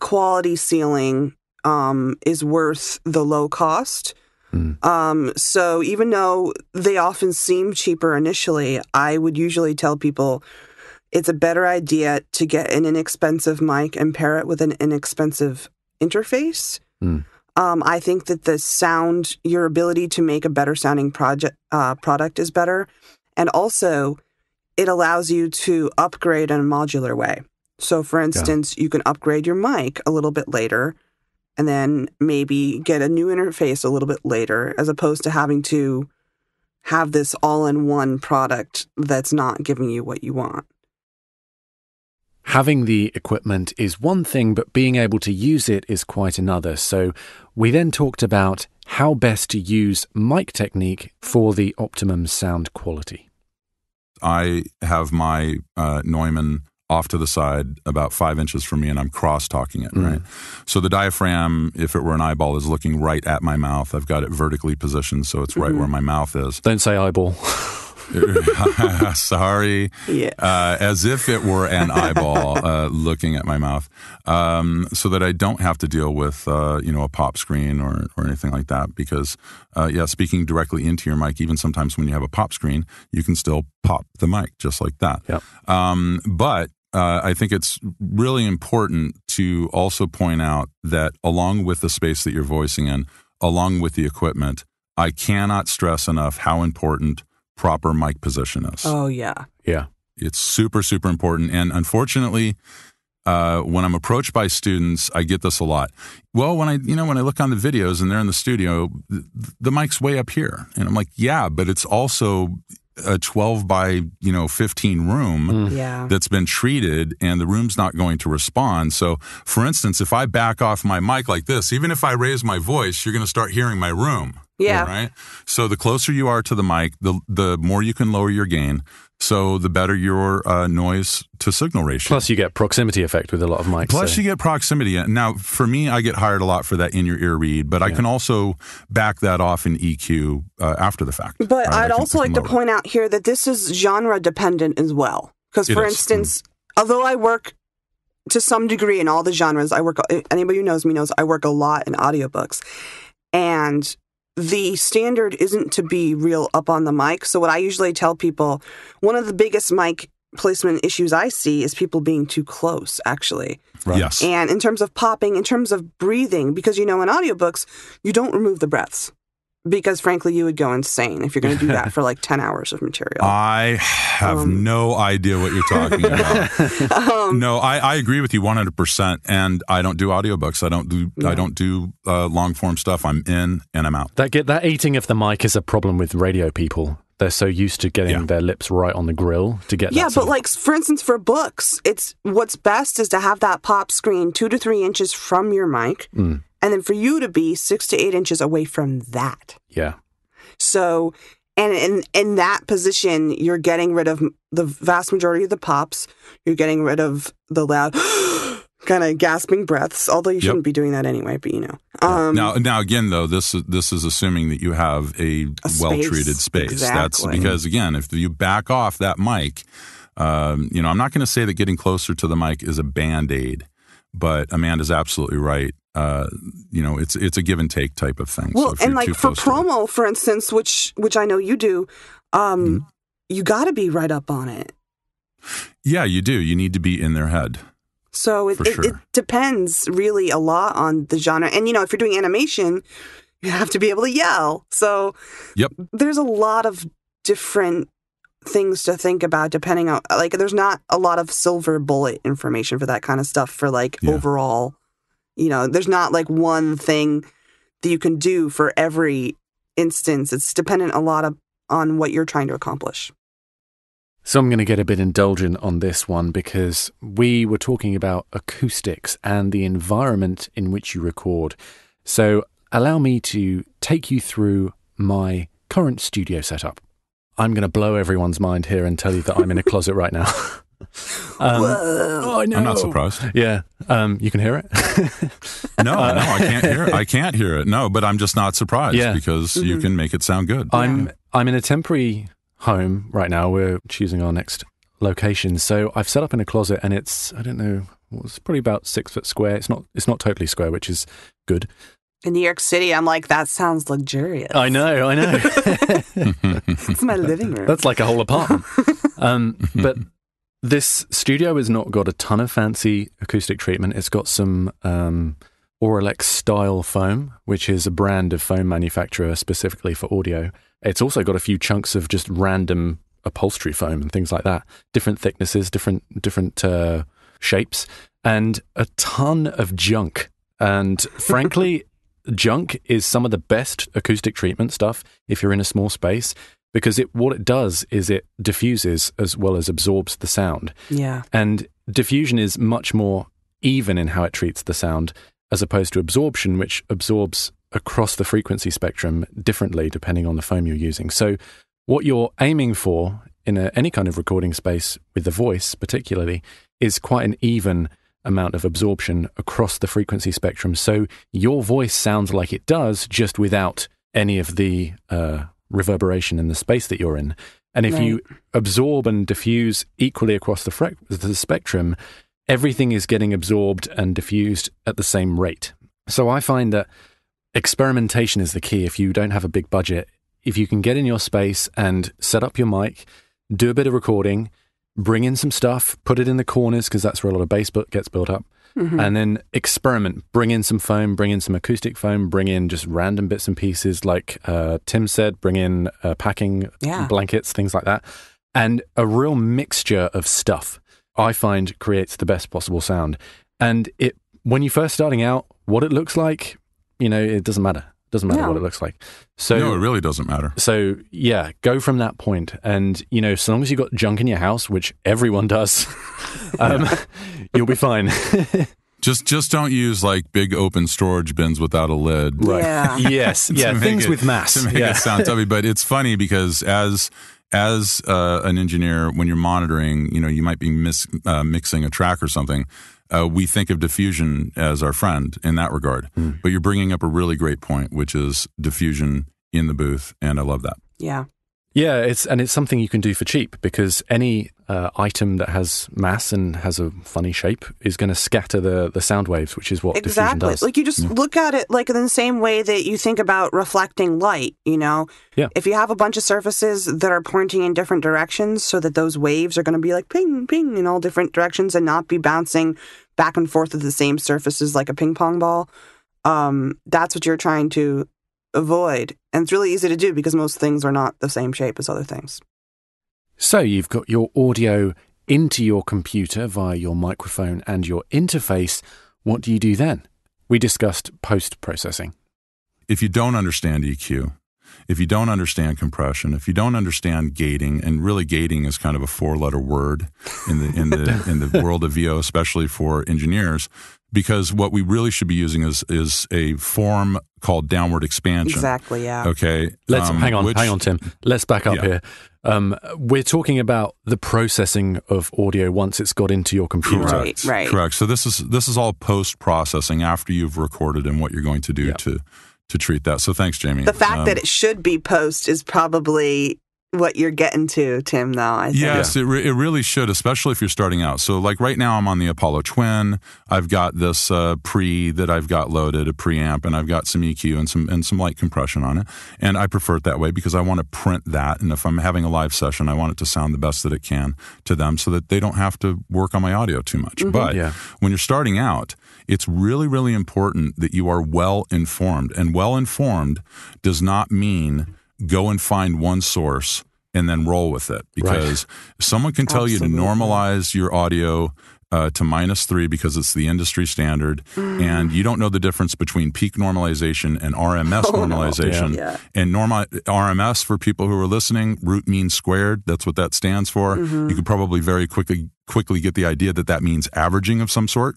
quality ceiling um, is worth the low cost. Mm. Um, so even though they often seem cheaper initially, I would usually tell people it's a better idea to get an inexpensive mic and pair it with an inexpensive interface. Mm. Um, I think that the sound, your ability to make a better sounding project uh, product is better, and also it allows you to upgrade in a modular way. So, for instance, yeah. you can upgrade your mic a little bit later and then maybe get a new interface a little bit later, as opposed to having to have this all in one product that's not giving you what you want. Having the equipment is one thing, but being able to use it is quite another. So, we then talked about how best to use mic technique for the optimum sound quality. I have my uh, Neumann off to the side about five inches from me and I'm cross talking it, Mm. right? So the diaphragm, if it were an eyeball, is looking right at my mouth. I've got it vertically positioned so it's right Mhm. where my mouth is. Don't say eyeball. Sorry. Yeah. Uh, as if it were an eyeball uh, looking at my mouth, um, so that I don't have to deal with uh, you know a pop screen or or anything like that. Because uh, yeah, speaking directly into your mic, even sometimes when you have a pop screen, you can still pop the mic just like that. Yep. Um, but uh, I think it's really important to also point out that along with the space that you're voicing in, along with the equipment, I cannot stress enough how important proper mic position is. Oh yeah. Yeah. It's super, super important. And unfortunately, uh, when I'm approached by students, I get this a lot. Well, when I, you know, when I look on the videos and they're in the studio, the, the mic's way up here, and I'm like, yeah, but it's also a 12 by you know 15 room Yeah. that's been treated and the room's not going to respond so for instance if i back off my mic like this even if i raise my voice you're going to start hearing my room Yeah. right so the closer you are to the mic the the more you can lower your gain so the better your uh, noise to signal ratio Plus, you get proximity effect with a lot of mics. Plus, so- you get proximity. Now, for me, I get hired a lot for that in your ear read, but I can also back that off in EQ uh, after the fact. But right? I I'd can- also like to point out here that this is genre dependent as well. Because, It for is. instance, although I work to some degree in all the genres, I work, anybody who knows me knows I work a lot in audiobooks. And the standard isn't to be real up on the mic. So, what I usually tell people, one of the biggest mic placement issues I see is people being too close, actually. Right. Yes. And in terms of popping, in terms of breathing, because you know, in audiobooks, you don't remove the breaths. Because frankly, you would go insane if you're going to do that for like 10 hours of material. I have Um, no idea what you're talking about. Um, no, I, I agree with you 100%. And I don't do audiobooks. I don't do I don't do uh, long form stuff. I'm in and I'm out. That get that eating of the mic is a problem with radio people. They're so used to getting their lips right on the grill to get. yeah, that but of- like for instance, for books, it's what's best is to have that pop screen two to three inches from your mic, Mm, and then for you to be six to eight inches away from that. yeah, So, and in in that position, you're getting rid of the vast majority of the pops. You're getting rid of the loud, kind of gasping breaths. Although you Yep. shouldn't be doing that anyway. But you know, um, now, now again, though, this is this is assuming that you have a, space. well treated space. That's Exactly. because again, if you back off that mic, um, you know, I'm not going to say that getting closer to the mic is a band aid, but Amanda's absolutely right. Uh, you know, it's it's a give and take type of thing. well, so and like for to it- promo, for instance, which which I know you do, um, Mm-hmm. you got to be right up on it. yeah, you do. You need to be in their head. So it, it, it depends really a lot on the genre. And you know, if you're doing animation, you have to be able to yell. So Yep. there's a lot of different things to think about depending on like there's not a lot of silver bullet information for that kind of stuff for like Yeah. overall you know there's not like one thing that you can do for every instance it's dependent a lot of on what you're trying to accomplish So I'm going to get a bit indulgent on this one because we were talking about acoustics and the environment in which you record. So allow me to take you through my current studio setup. I'm going to blow everyone's mind here and tell you that I'm in a closet right now. Um, oh, I know. I'm not surprised. Yeah, um, you can hear it. No, no, I can't hear. It. I can't hear it. No, but I'm just not surprised Yeah. because you can make it sound good. I'm I'm in a temporary home right now. We're choosing our next location, so I've set up in a closet, and it's I don't know, it's probably about six foot square. It's not it's not totally square, which is good. in new york city i'm like that sounds luxurious I know, I know. it's my living room That's like a whole apartment. um, but this studio has not got a ton of fancy acoustic treatment. It's got some um, Auralex style foam, which is a brand of foam manufacturer specifically for audio. It's also got a few chunks of just random upholstery foam and things like that, different thicknesses, different different uh, shapes, and a ton of junk. And frankly, junk is some of the best acoustic treatment stuff if you're in a small space because it what it does is it diffuses as well as absorbs the sound. yeah And diffusion is much more even in how it treats the sound as opposed to absorption, which absorbs across the frequency spectrum differently depending on the foam you're using. So, what you're aiming for in a, any kind of recording space with the voice, particularly, is quite an even amount of absorption across the frequency spectrum. So your voice sounds like it does, just without any of the uh, reverberation in the space that you're in. And if right. you absorb and diffuse equally across the, fre- the spectrum, everything is getting absorbed and diffused at the same rate. So I find that experimentation is the key. If you don't have a big budget, if you can get in your space and set up your mic, do a bit of recording, bring in some stuff, put it in the corners because that's where a lot of bass gets built up, mm-hmm. and then experiment. Bring in some foam, bring in some acoustic foam, bring in just random bits and pieces like uh, Tim said, bring in uh, packing yeah. blankets, things like that, and a real mixture of stuff. I find creates the best possible sound. And it when you're first starting out, what it looks like, you know, it doesn't matter. It doesn't matter no. what it looks like. So No, it really doesn't matter. So yeah, go from that point and you know, so long as you've got junk in your house, which everyone does, um, you'll be fine. Just just don't use like big open storage bins without a lid. Right. Yeah. yes. Yeah. Things it, with mass. To make yeah. it sound tubby. But it's funny because as as uh, an engineer, when you're monitoring, you know, you might be mis- uh, mixing a track or something. Uh, we think of diffusion as our friend in that regard. Mm. But you're bringing up a really great point, which is diffusion in the booth, and I love that. Yeah. Yeah, it's and it's something you can do for cheap because any uh, item that has mass and has a funny shape is going to scatter the the sound waves, which is what exactly. diffusion does. Like you just yeah. look at it like in the same way that you think about reflecting light. You know, yeah. If you have a bunch of surfaces that are pointing in different directions, so that those waves are going to be like ping, ping in all different directions and not be bouncing back and forth of the same surfaces like a ping pong ball. Um, that's what you're trying to avoid. And it's really easy to do because most things are not the same shape as other things. So you've got your audio into your computer via your microphone and your interface. What do you do then? We discussed post processing. If you don't understand EQ, if you don't understand compression, if you don't understand gating, and really gating is kind of a four-letter word in the in the in the world of VO, especially for engineers, because what we really should be using is is a form called downward expansion. Exactly. Yeah. Okay. Let's um, hang on, which, hang on, Tim. Let's back up yeah. here. Um, we're talking about the processing of audio once it's got into your computer. Right. Right. Correct. So this is this is all post processing after you've recorded and what you're going to do yep. to to treat that. So thanks, Jamie. The fact um, that it should be post is probably what you're getting to, Tim, though. I think. Yes, yeah. it, re- it really should, especially if you're starting out. So, like right now, I'm on the Apollo Twin. I've got this uh, pre that I've got loaded, a preamp, and I've got some EQ and some and some light compression on it. And I prefer it that way because I want to print that. And if I'm having a live session, I want it to sound the best that it can to them, so that they don't have to work on my audio too much. Mm-hmm. But yeah. when you're starting out, it's really, really important that you are well informed. And well informed does not mean go and find one source and then roll with it because right. someone can tell Absolutely. you to normalize your audio uh, to minus three because it's the industry standard, mm. and you don't know the difference between peak normalization and RMS oh, normalization. No. Yeah. And normal RMS for people who are listening, root mean squared. That's what that stands for. Mm-hmm. You could probably very quickly quickly get the idea that that means averaging of some sort.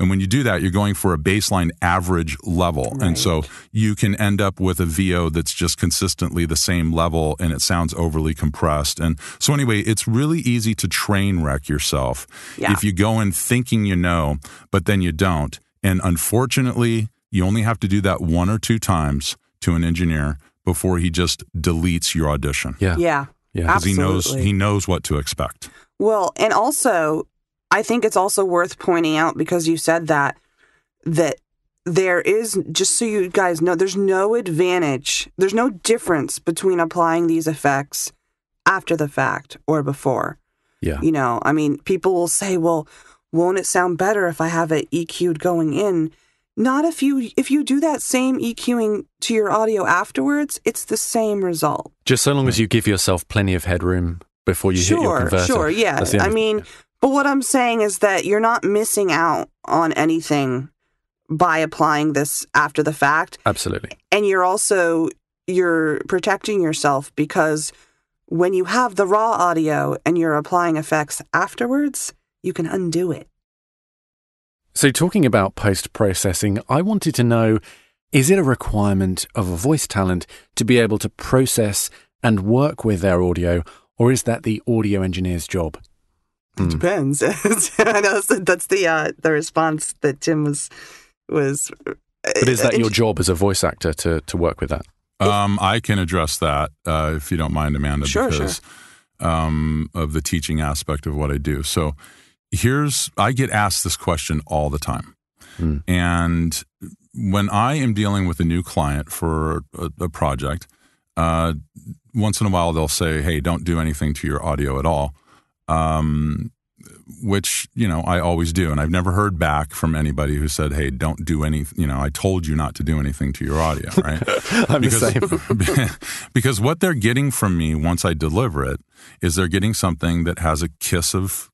And when you do that, you're going for a baseline average level. Right. And so you can end up with a VO that's just consistently the same level and it sounds overly compressed. And so, anyway, it's really easy to train wreck yourself yeah. if you go in thinking you know, but then you don't. And unfortunately, you only have to do that one or two times to an engineer before he just deletes your audition. Yeah. Yeah. Yeah. Because he knows he knows what to expect. Well, and also I think it's also worth pointing out because you said that that there is just so you guys know there's no advantage there's no difference between applying these effects after the fact or before. Yeah. You know i mean people will say well won't it sound better if i have it eq'd going in? Not if you if you do that same eqing to your audio afterwards it's the same result. Just so long as you give yourself plenty of headroom before you sure, hit your converter. sure yeah. I mean but what I'm saying is that you're not missing out on anything by applying this after the fact. Absolutely. And you're also you're protecting yourself because when you have the raw audio and you're applying effects afterwards, you can undo it. So talking about post processing, I wanted to know is it a requirement of a voice talent to be able to process and work with their audio or is that the audio engineer's job? It depends. I know that's the, the uh, the response that Tim was was. But is that your job as a voice actor to to work with that? Um, I can address that uh, if you don't mind, Amanda, Sure, because Um, of the teaching aspect of what I do. So here's I get asked this question all the time, and when I am dealing with a new client for a, a project, uh, once in a while they'll say, "Hey, don't do anything to your audio at all." Um, which you know I always do, and I've never heard back from anybody who said, "Hey, don't do any." You know, I told you not to do anything to your audio, right? I'm the because, because what they're getting from me once I deliver it is they're getting something that has a kiss of,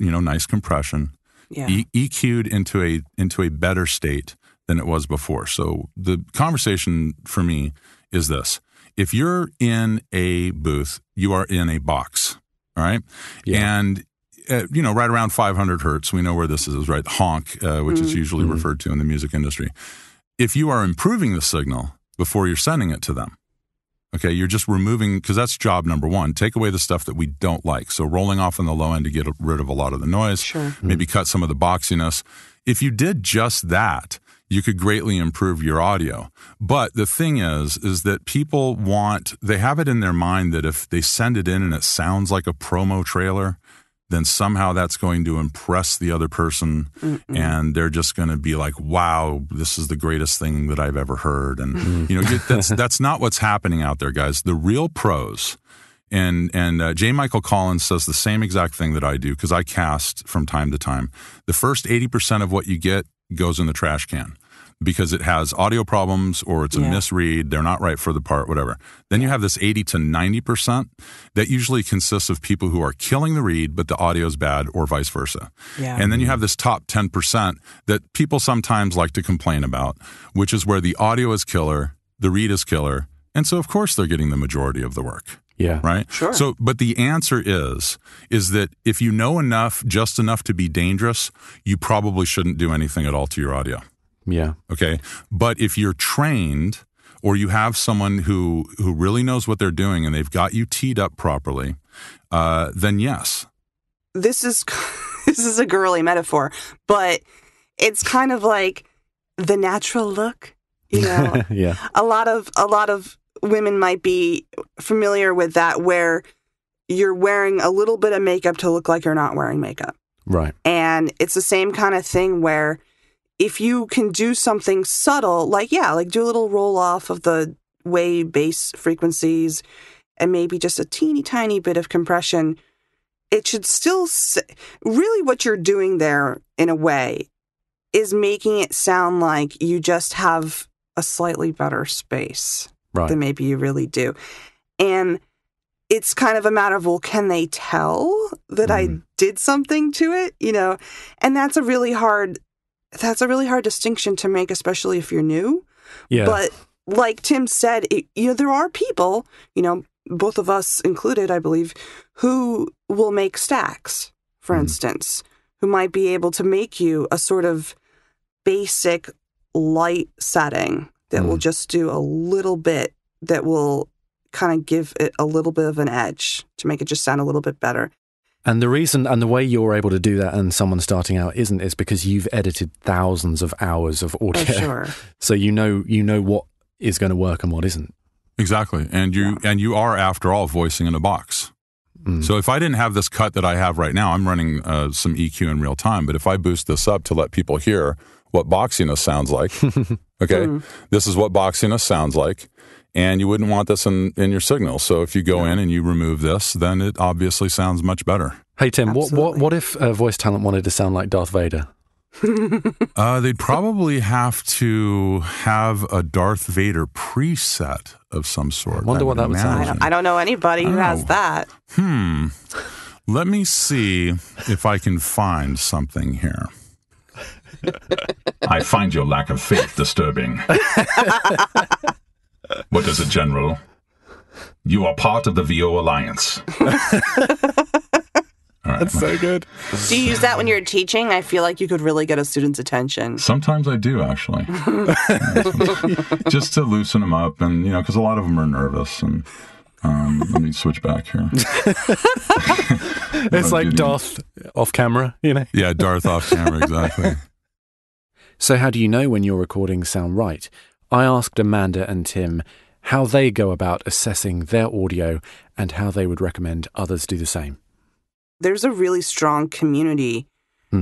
you know, nice compression, Yeah. e- EQ'd into a into a better state than it was before. So the conversation for me is this: if you're in a booth, you are in a box, all right, and uh, you know, right around 500 hertz, we know where this is, right? Honk, uh, which is Mhm. usually Mhm. referred to in the music industry. If you are improving the signal before you're sending it to them, okay, you're just removing, because that's job number one. Take away the stuff that we don't like. So rolling off on the low end to get rid of a lot of the noise, Sure. maybe cut some of the boxiness. If you did just that, you could greatly improve your audio. But the thing is, is that people want, they have it in their mind that if they send it in and it sounds like a promo trailer, then somehow that's going to impress the other person and they're just going to be like wow this is the greatest thing that i've ever heard and you know that's that's not what's happening out there guys the real pros and and uh, J. Michael Collins says the same exact thing that I do because I cast from time to time. The first eighty percent of what you get goes in the trash can because it has audio problems or it's a Yeah. misread. They're not right for the part, whatever. Then you have this eighty to ninety percent that usually consists of people who are killing the read, but the audio is bad, or vice versa. Yeah. And then you have this top 10% that people sometimes like to complain about, which is where the audio is killer, the read is killer. And so, of course, they're getting the majority of the work. Yeah. Right? Sure. So, but the answer is, is that if you know enough, just enough to be dangerous, you probably shouldn't do anything at all to your audio. Yeah. Okay. But if you're trained or you have someone who, who really knows what they're doing and they've got you teed up properly, uh, then yes, this is this is a girly metaphor, but it's kind of like the natural look. You know, yeah. a lot of a lot of women might be familiar with that, where you're wearing a little bit of makeup to look like you're not wearing makeup, Right. and it's the same kind of thing where if you can do something subtle, like yeah, like do a little roll off of the way bass frequencies, and maybe just a teeny tiny bit of compression it should still s really what you're doing there in a way is making it sound like you just have a slightly better space Right. than maybe you really do. And it's kind of a matter of well can they tell that i mm. did something to it you know? And that's a really hard that's a really hard distinction to make especially if you're new Yeah. but like Tim said, it, you know, there are people, you know, both of us included, I believe, who will make stacks, for mm-hmm. instance, who might be able to make you a sort of basic light setting that will mm. just do a little bit that will kind of give it a little bit of an edge to make it just sound a little bit better. And the reason and the way you're able to do that and someone starting out isn't is because you've edited thousands of hours of audio. sure. So you know you know what is going to work and what isn't. Exactly. And you and you are after all voicing in a box. So if I didn't have this cut that I have right now, I'm running uh, some EQ in real time. But if I boost this up to let people hear what boxiness sounds like, okay, Mm. this is what boxiness sounds like, and you wouldn't want this in in your signal. So if you go in and you remove this, then it obviously sounds much better. Hey Tim, what what what if uh, voice talent wanted to sound like Darth Vader? Uh, they'd probably have to have a Darth Vader preset of some sort. I wonder I what that would sound I don't, I don't know anybody who has Oh. that. Hmm. Let me see if I can find something here. I find your lack of faith disturbing. what is it, General? You are part of the VO Alliance. That's so good. Do you use that when you're teaching? I feel like you could really get a student's attention. Sometimes I do, actually. Just to loosen them up and, you know, because a lot of them are nervous. And Um, let me switch back here. it's like Darth off camera, you know? Yeah, Darth off camera, exactly. so, how do you know when your recordings sound right? I asked Amanda and Tim how they go about assessing their audio and how they would recommend others do the same. There's a really strong community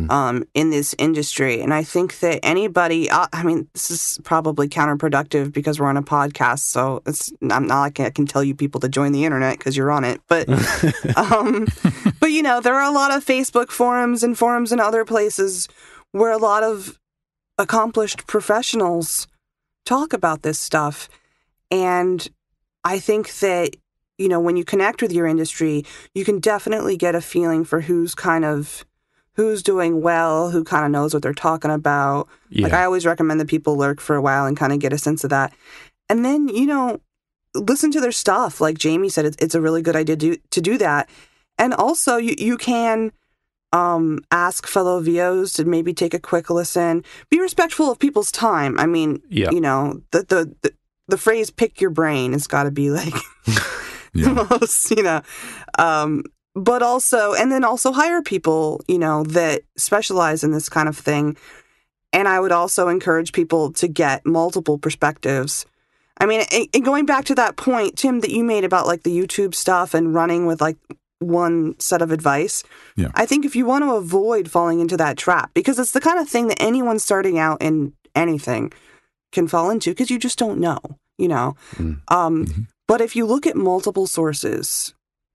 um, in this industry. And I think that anybody, uh, I mean, this is probably counterproductive because we're on a podcast. So it's, I'm not like I can tell you people to join the internet because you're on it. But, um, but you know, there are a lot of Facebook forums and forums and other places where a lot of accomplished professionals talk about this stuff. And I think that, you know, when you connect with your industry, you can definitely get a feeling for who's kind of who's doing well, who kind of knows what they're talking about. Yeah. Like I always recommend that people lurk for a while and kind of get a sense of that. And then, you know, listen to their stuff. Like Jamie said, it's, it's a really good idea to, to do that. And also you, you can um, ask fellow VOs to maybe take a quick listen. Be respectful of people's time. I mean, Yeah. you know, the, the, the, the phrase pick your brain has got to be like the most, you know. Um, but also, and then also hire people, you know, that specialize in this kind of thing. And I would also encourage people to get multiple perspectives. I mean, and- and going back to that point, Tim, that you made about like the YouTube stuff and running with like one set of advice. Yeah. I think if you want to avoid falling into that trap, because it's the kind of thing that anyone starting out in anything can fall into because you just don't know, you know. Um, But if you look at multiple sources,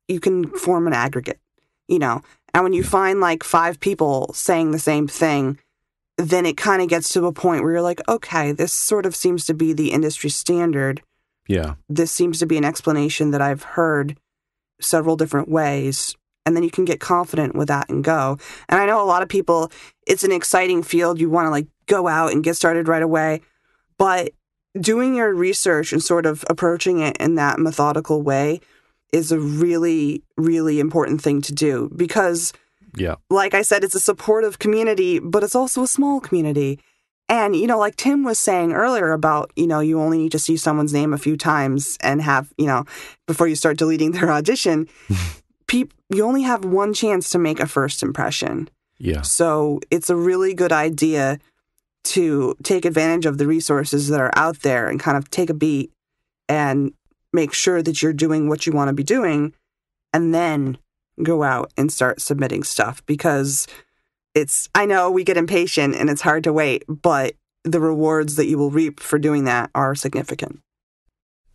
you can form an aggregate, you know. And when you find like five people saying the same thing, then it kind of gets to a point where you're like, okay, this sort of seems to be the industry standard. Yeah. This seems to be an explanation that I've heard several different ways. And then you can get confident with that and go. And I know a lot of people, it's an exciting field. You want to like go out and get started right away. But doing your research and sort of approaching it in that methodical way is a really, really important thing to do because Yeah. like I said, it's a supportive community, but it's also a small community. And, you know, like Tim was saying earlier about, you know, you only need to see someone's name a few times and have, you know, before you start deleting their audition, peop- you only have one chance to make a first impression. Yeah. So it's a really good idea to take advantage of the resources that are out there and kind of take a beat and make sure that you're doing what you want to be doing and then go out and start submitting stuff because it's I know we get impatient and it's hard to wait, but the rewards that you will reap for doing that are significant.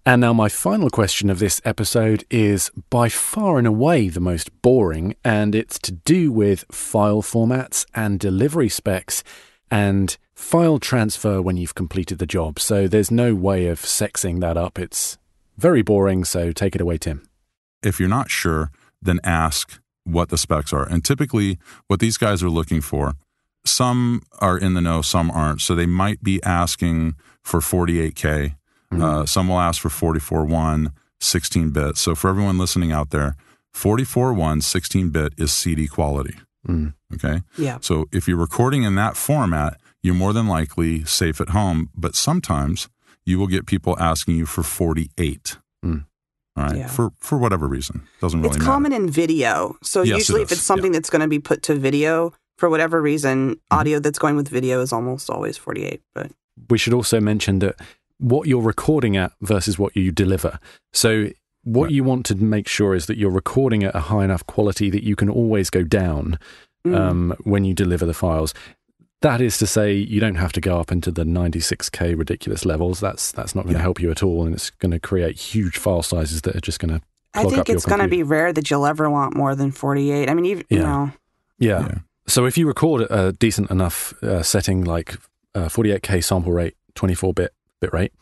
And now, my final question of this episode is by far and away the most boring, and it's to do with file formats and delivery specs and file transfer when you've completed the job. So, there's no way of sexing that up. It's very boring, so take it away, Tim. if you're not sure, then ask what the specs are. And typically, what these guys are looking for, some are in the know, some aren't. So they might be asking for 48K. Uh, some will ask for 44.1, 16 bit. So for everyone listening out there, 44.1, 16 bit is CD quality. Mm. Okay. Yeah. So if you're recording in that format, you're more than likely safe at home. But sometimes you will get people asking you for 48. All right. Yeah. For for whatever reason. Doesn't really it's matter. common in video. So Yes, it usually if it's something that's going to be put to video for whatever reason, Mm-hmm. audio that's going with video is almost always 48, but We should also mention that what you're recording at versus what you deliver. So, what you want to make sure is that you're recording at a high enough quality that you can always go down Mm. um, when you deliver the files. That is to say, you don't have to go up into the 96k ridiculous levels. That's that's not going to help you at all, and it's going to create huge file sizes that are just going to. I think it's going to be rare that you'll ever want more than 48. I mean, even, you Yeah. know, Yeah. So if you record a decent enough uh, setting, like uh, 48k sample rate, 24 bit bit rate,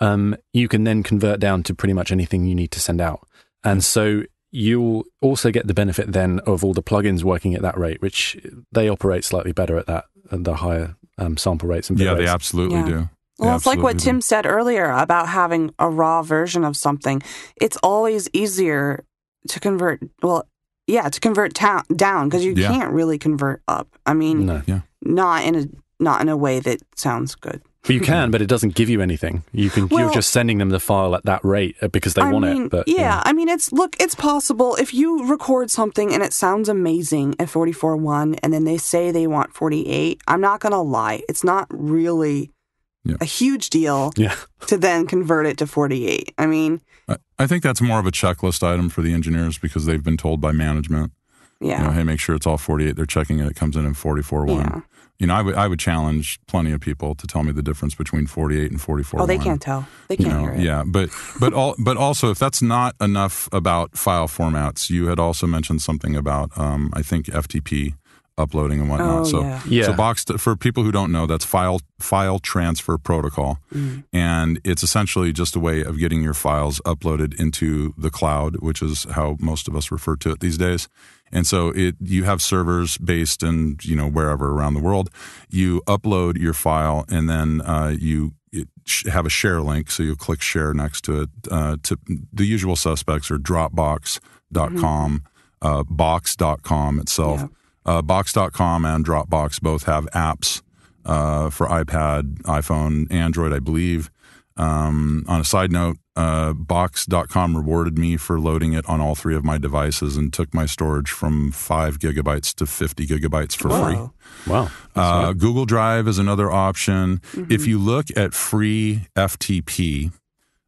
um, you can then convert down to pretty much anything you need to send out. And so you'll also get the benefit then of all the plugins working at that rate, which they operate slightly better at that, at the higher um, sample rates and bit Yeah, they absolutely Yeah. do. They Well, it's like what do. Tim said earlier about having a raw version of something. It's always easier to convert. Well, yeah, to convert ta- down because you Yeah. can't really convert up. I mean, No. Yeah. not in a not in a way that sounds good. But you can, but it doesn't give you anything. You can. Well- you're just sending them the file at that rate uh, because they I want mean, it. But yeah, I mean, it's look, it's possible if you record something and it sounds amazing at 44.1 and then they say they want 48. I'm not going to lie. It's not really a huge deal yeah. to then convert it to 48. I mean, I, I think that's more of a checklist item for the engineers because they've been told by management, yeah. you know, hey, make sure it's all 48. They're checking it. It comes in in 44 1. Yeah. You know, I would I would challenge plenty of people to tell me the difference between 48 and 44. Oh, they can't tell. They can't know, hear it. yeah, but but all but also if that's not enough about file formats, you had also mentioned something about um, I think FTP uploading and whatnot. Oh, so yeah. Yeah. so box for people who don't know, that's file file transfer protocol, Mm. and it's essentially just a way of getting your files uploaded into the cloud, which is how most of us refer to it these days. And so it you have servers based in you know wherever around the world. You upload your file and then uh, you it sh- have a share link. So you click share next to it. Uh, to the usual suspects are Dropbox.com, uh, Box.com itself. Uh, Box.com and Dropbox both have apps uh, for iPad, iPhone, Android, I believe. Um, on a side note, uh, Box.com rewarded me for loading it on all three of my devices and took my storage from five gigabytes to 50 gigabytes for free. Wow. Uh, Google Drive is another option. If you look at free FTP,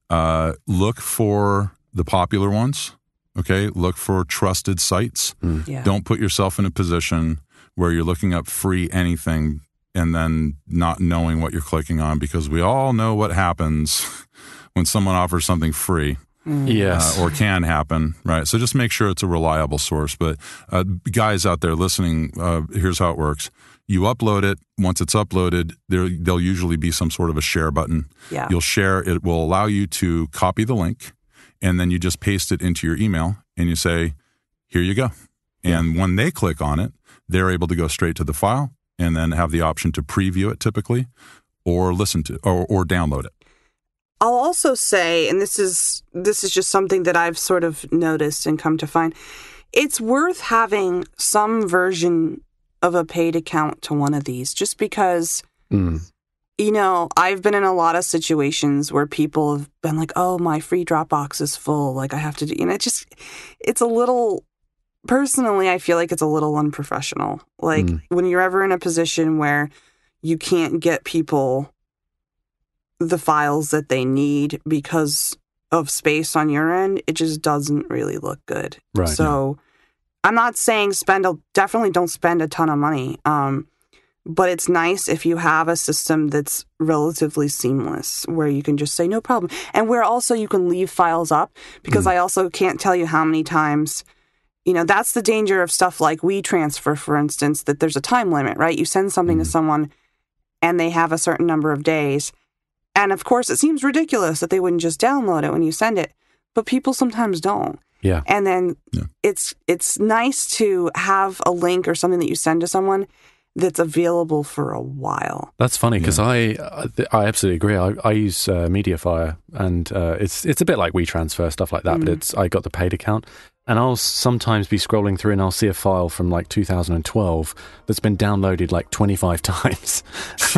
uh, look for the popular ones. Okay, look for trusted sites. Yeah. Don't put yourself in a position where you're looking up free anything and then not knowing what you're clicking on because we all know what happens when someone offers something free. Yes. Uh, or can happen, right? So just make sure it's a reliable source. But uh, guys out there listening, uh, here's how it works: you upload it. Once it's uploaded, there there'll usually be some sort of a share button. Yeah. You'll share. It will allow you to copy the link, and then you just paste it into your email, and you say, "Here you go." And when they click on it, they're able to go straight to the file, and then have the option to preview it typically, or listen to or, or download it. I'll also say, and this is this is just something that I've sort of noticed and come to find, it's worth having some version of a paid account to one of these, just because Mm. you know I've been in a lot of situations where people have been like, "Oh, my free Dropbox is full, like I have to do," you know, it just it's a little. Personally, I feel like it's a little unprofessional. Like Mm. when you're ever in a position where you can't get people the files that they need because of space on your end, it just doesn't really look good. Right, So I'm not saying spend a definitely don't spend a ton of money. Um, but it's nice if you have a system that's relatively seamless where you can just say no problem. And where also you can leave files up because I also can't tell you how many times you know, that's the danger of stuff like WeTransfer, for instance, that there's a time limit, right? You send something to someone and they have a certain number of days. And of course, it seems ridiculous that they wouldn't just download it when you send it, but people sometimes don't. Yeah. And then it's it's nice to have a link or something that you send to someone that's available for a while. That's funny because I I I absolutely agree. I, I use uh, MediaFire and uh, it's it's a bit like WeTransfer stuff like that, but Mm. it's I got the paid account and I'll sometimes be scrolling through and I'll see a file from like 2012 that's been downloaded like 25 times.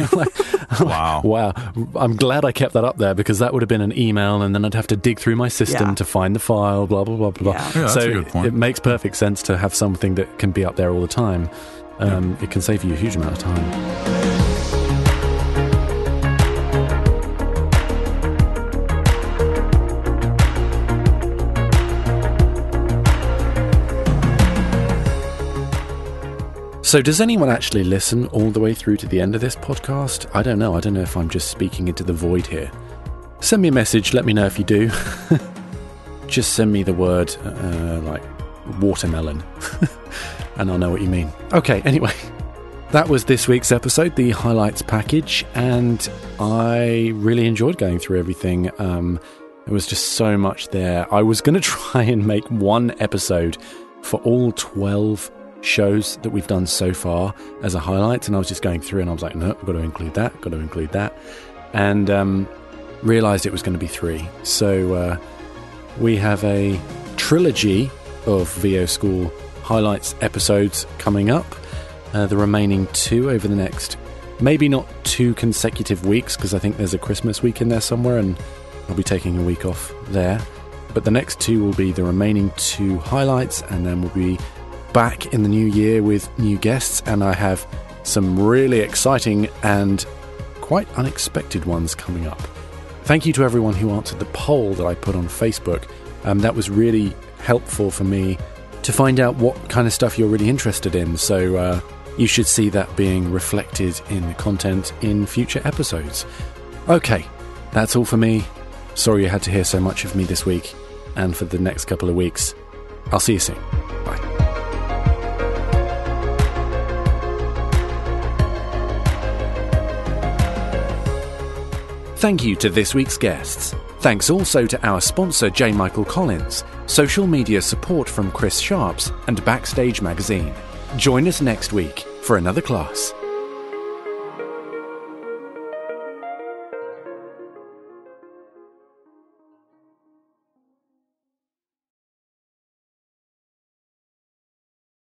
wow, wow! I'm glad I kept that up there because that would have been an email and then I'd have to dig through my system Yeah. to find the file. Blah blah blah blah. Yeah. Yeah, that's so a good point. it makes perfect sense to have something that can be up there all the time. Um, It can save you a huge amount of time. So, does anyone actually listen all the way through to the end of this podcast? I don't know. I don't know if I'm just speaking into the void here. Send me a message. Let me know if you do. just send me the word uh, like watermelon, and I'll know what you mean. Okay, anyway, that was this week's episode, the highlights package, and I really enjoyed going through everything. Um, there was just so much there. I was going to try and make one episode for all 12 shows that we've done so far as a highlight, and I was just going through and I was like, no, I've got to include that, got to include that, and um, realized it was going to be three. So uh, we have a trilogy of VO School highlights episodes coming up. Uh, the remaining two over the next Maybe not two consecutive weeks because I think there's a Christmas week in there somewhere and I'll be taking a week off there. But the next two will be the remaining two highlights, and then we'll be back in the new year with new guests. And I have some really exciting and quite unexpected ones coming up. Thank you to everyone who answered the poll that I put on Facebook. Um, that was really helpful for me to find out what kind of stuff you're really interested in. So uh, you should see that being reflected in the content in future episodes. Okay, that's all for me. Sorry you had to hear so much of me this week and for the next couple of weeks. I'll see you soon. Bye. Thank you to this week's guests. Thanks also to our sponsor, J. Michael Collins, social media support from Chris Sharps, and Backstage Magazine. Join us next week for another class.